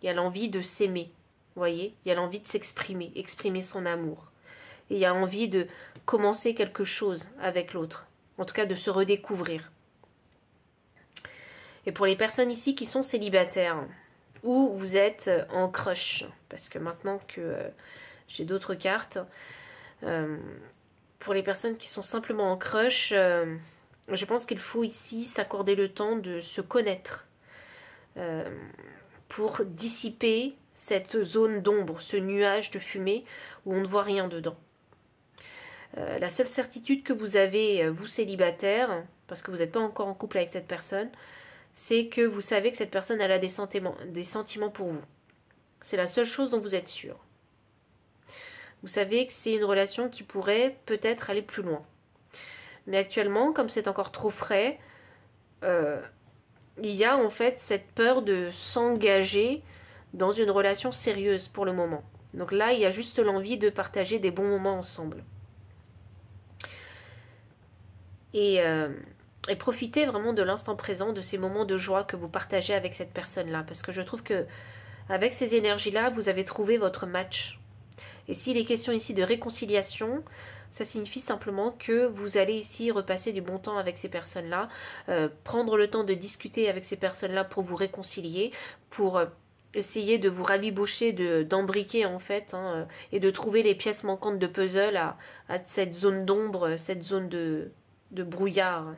Il y a l'envie de s'aimer. Vous voyez? Il y a l'envie de s'exprimer, exprimer son amour. Et il y a envie de commencer quelque chose avec l'autre. En tout cas, de se redécouvrir. Et pour les personnes ici qui sont célibataires, ou vous êtes en crush, parce que maintenant que euh, j'ai d'autres cartes, euh, pour les personnes qui sont simplement en crush, euh, je pense qu'il faut ici s'accorder le temps de se connaître euh, pour dissiper cette zone d'ombre, ce nuage de fumée où on ne voit rien dedans. Euh, la seule certitude que vous avez, vous célibataire, parce que vous n'êtes pas encore en couple avec cette personne, c'est que vous savez que cette personne a des sentiments, des sentiments pour vous. C'est la seule chose dont vous êtes sûr vous savez que c'est une relation qui pourrait peut-être aller plus loin. Mais actuellement, comme c'est encore trop frais, euh, il y a en fait cette peur de s'engager dans une relation sérieuse pour le moment. Donc là, il y a juste l'envie de partager des bons moments ensemble. Et, euh, et profitez vraiment de l'instant présent, de ces moments de joie que vous partagez avec cette personne-là. Parce que je trouve que avec ces énergies-là, vous avez trouvé votre match. Et s'il est question ici de réconciliation, ça signifie simplement que vous allez ici repasser du bon temps avec ces personnes-là, euh, prendre le temps de discuter avec ces personnes-là pour vous réconcilier, pour euh, essayer de vous rabibocher, d'embriquer en fait, hein, et de trouver les pièces manquantes de puzzle à, cette zone d'ombre, cette zone de, de brouillard.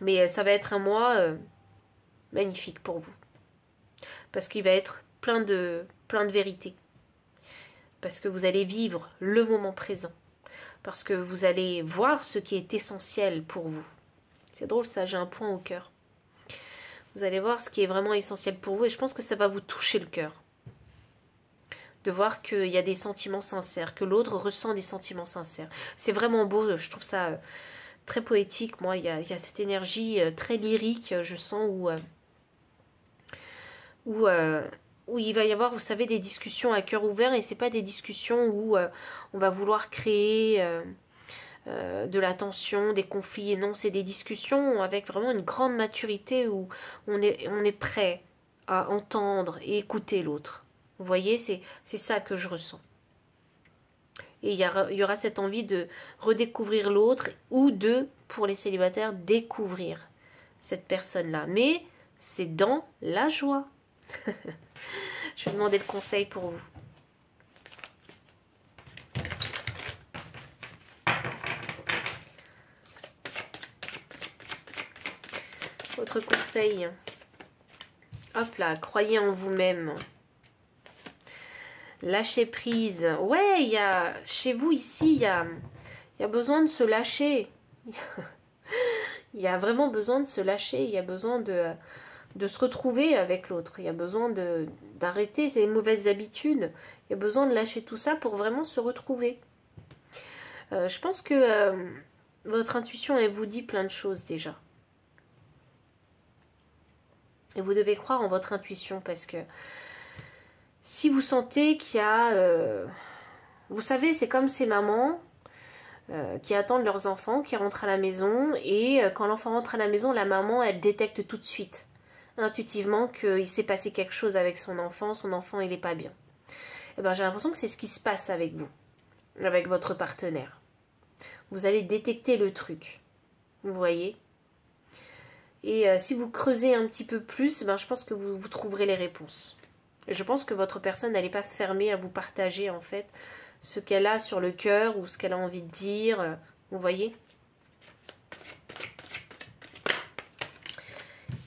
Mais ça va être un mois magnifique pour vous. Parce qu'il va être plein de, plein de vérité. Parce que vous allez vivre le moment présent. Parce que vous allez voir ce qui est essentiel pour vous. C'est drôle ça, j'ai un point au cœur. Vous allez voir ce qui est vraiment essentiel pour vous et je pense que ça va vous toucher le cœur. De voir qu'il y a des sentiments sincères, que l'autre ressent des sentiments sincères. C'est vraiment beau, je trouve ça euh, très poétique. Moi, il y a, cette énergie euh, très lyrique, je sens, où, euh, où où il va y avoir, vous savez, des discussions à cœur ouvert et c'est pas des discussions où euh, on va vouloir créer euh, euh, de la tension, des conflits. Et non, c'est des discussions avec vraiment une grande maturité où on est, on est prêt à entendre et écouter l'autre. Vous voyez, c'est ça que je ressens. Et il y, aura cette envie de redécouvrir l'autre ou de, pour les célibataires, découvrir cette personne-là. Mais c'est dans la joie. Je vais demander le conseil pour vous. Votre conseil. Hop là, croyez en vous-même. Lâchez prise. Ouais, il y a chez vous ici, il y a, y a besoin de se lâcher. Il y a vraiment besoin de se lâcher. Il y a besoin de de se retrouver avec l'autre. Il y a besoin d'arrêter ces mauvaises habitudes. Il y a besoin de lâcher tout ça pour vraiment se retrouver. Euh, je pense que euh, votre intuition, elle vous dit plein de choses déjà. Et vous devez croire en votre intuition parce que si vous sentez qu'il y a... Euh, vous savez, c'est comme ces mamans qui attendent leurs enfants, qui rentrent à la maison, et quand l'enfant rentre à la maison, la maman, elle détecte tout de suite intuitivement qu'il s'est passé quelque chose avec son enfant, son enfant il n'est pas bien. Et eh ben j'ai l'impression que c'est ce qui se passe avec vous, avec votre partenaire. vous allez détecter le truc. Vous voyez? Et euh, si vous creusez un petit peu plus, ben, je pense que vous, vous trouverez les réponses. Je pense que votre personne n'allait pas fermer à vous partager en fait ce qu'elle a sur le cœur ou ce qu'elle a envie de dire. Vous voyez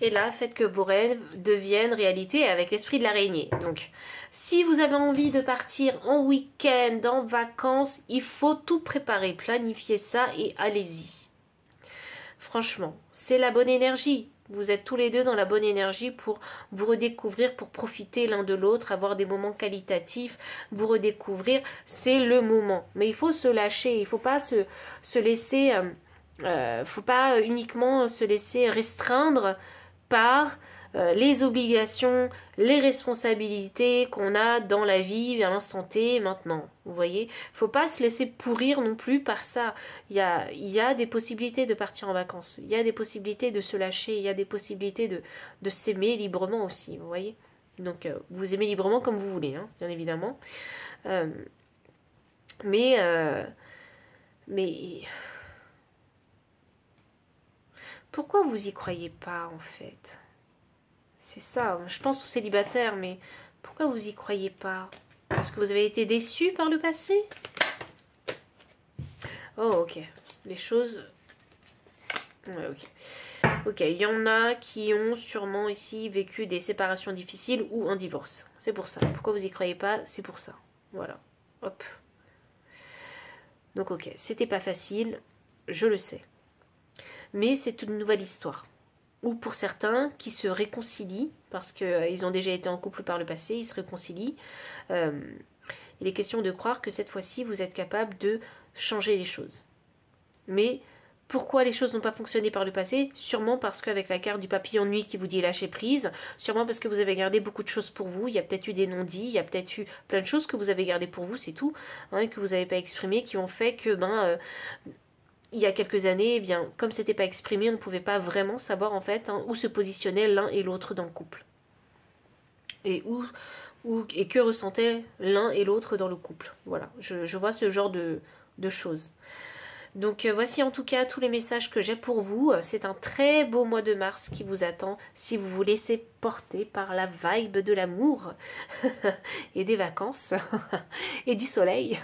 Et là, faites que vos rêves deviennent réalité avec l'esprit de l'araignée. Donc, si vous avez envie de partir en week-end, en vacances, il faut tout préparer, planifier ça et allez-y. Franchement, c'est la bonne énergie. Vous êtes tous les deux dans la bonne énergie pour vous redécouvrir, pour profiter l'un de l'autre, avoir des moments qualitatifs, vous redécouvrir. C'est le moment. Mais il faut se lâcher, il ne faut pas se, se laisser... Euh, euh, faut pas uniquement se laisser restreindre par euh, les obligations, les responsabilités qu'on a dans la vie à l'instant T maintenant. Vous voyez faut pas se laisser pourrir non plus par ça. Il y a, y des possibilités de partir en vacances, il y a des possibilités de se lâcher, il y a des possibilités de, de s'aimer librement aussi. Vous voyez Donc euh, vous aimez librement comme vous voulez, hein, bien évidemment. Euh, mais. mais. Pourquoi vous y croyez pas en fait? C'est ça, je pense aux célibataires, mais pourquoi vous y croyez pas? Parce que vous avez été déçu par le passé? Oh ok, les choses... Ouais, ok. Ok, il y en a qui ont sûrement ici vécu des séparations difficiles ou un divorce. C'est pour ça. Pourquoi vous y croyez pas? C'est pour ça. Voilà. Hop. Donc ok, c'était pas facile, je le sais mais c'est une nouvelle histoire. Ou pour certains qui se réconcilient, parce qu'ils euh, ont déjà été en couple par le passé, ils se réconcilient. Euh, il est question de croire que cette fois-ci, vous êtes capable de changer les choses. Mais pourquoi les choses n'ont pas fonctionné par le passé? Sûrement parce qu'avec la carte du papillon nuit qui vous dit lâcher prise, sûrement parce que vous avez gardé beaucoup de choses pour vous, il y a peut-être eu des non-dits, il y a peut-être eu plein de choses que vous avez gardées pour vous, c'est tout, hein, que vous n'avez pas exprimé, qui ont fait que ben, euh, il y a quelques années, eh bien, comme c'était pas exprimé, on ne pouvait pas vraiment savoir en fait hein, où se positionnaient l'un et l'autre dans le couple. Et où, où et que ressentaient l'un et l'autre dans le couple. Voilà, je, vois ce genre de, de choses. Donc euh, voici en tout cas tous les messages que j'ai pour vous. C'est un très beau mois de mars qui vous attend si vous vous laissez porter par la vibe de l'amour et des vacances et du soleil.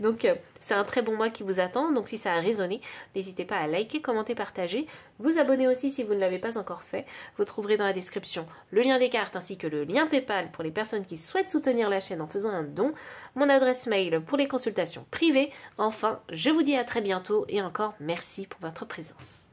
Donc euh, c'est un très bon mois qui vous attend. Donc si ça a résonné, n'hésitez pas à liker, commenter, partager. Vous abonner aussi si vous ne l'avez pas encore fait. Vous trouverez dans la description le lien des cartes ainsi que le lien PayPal pour les personnes qui souhaitent soutenir la chaîne en faisant un don. Mon adresse mail pour les consultations privées. Enfin, je vous dis à très bientôt et encore merci pour votre présence.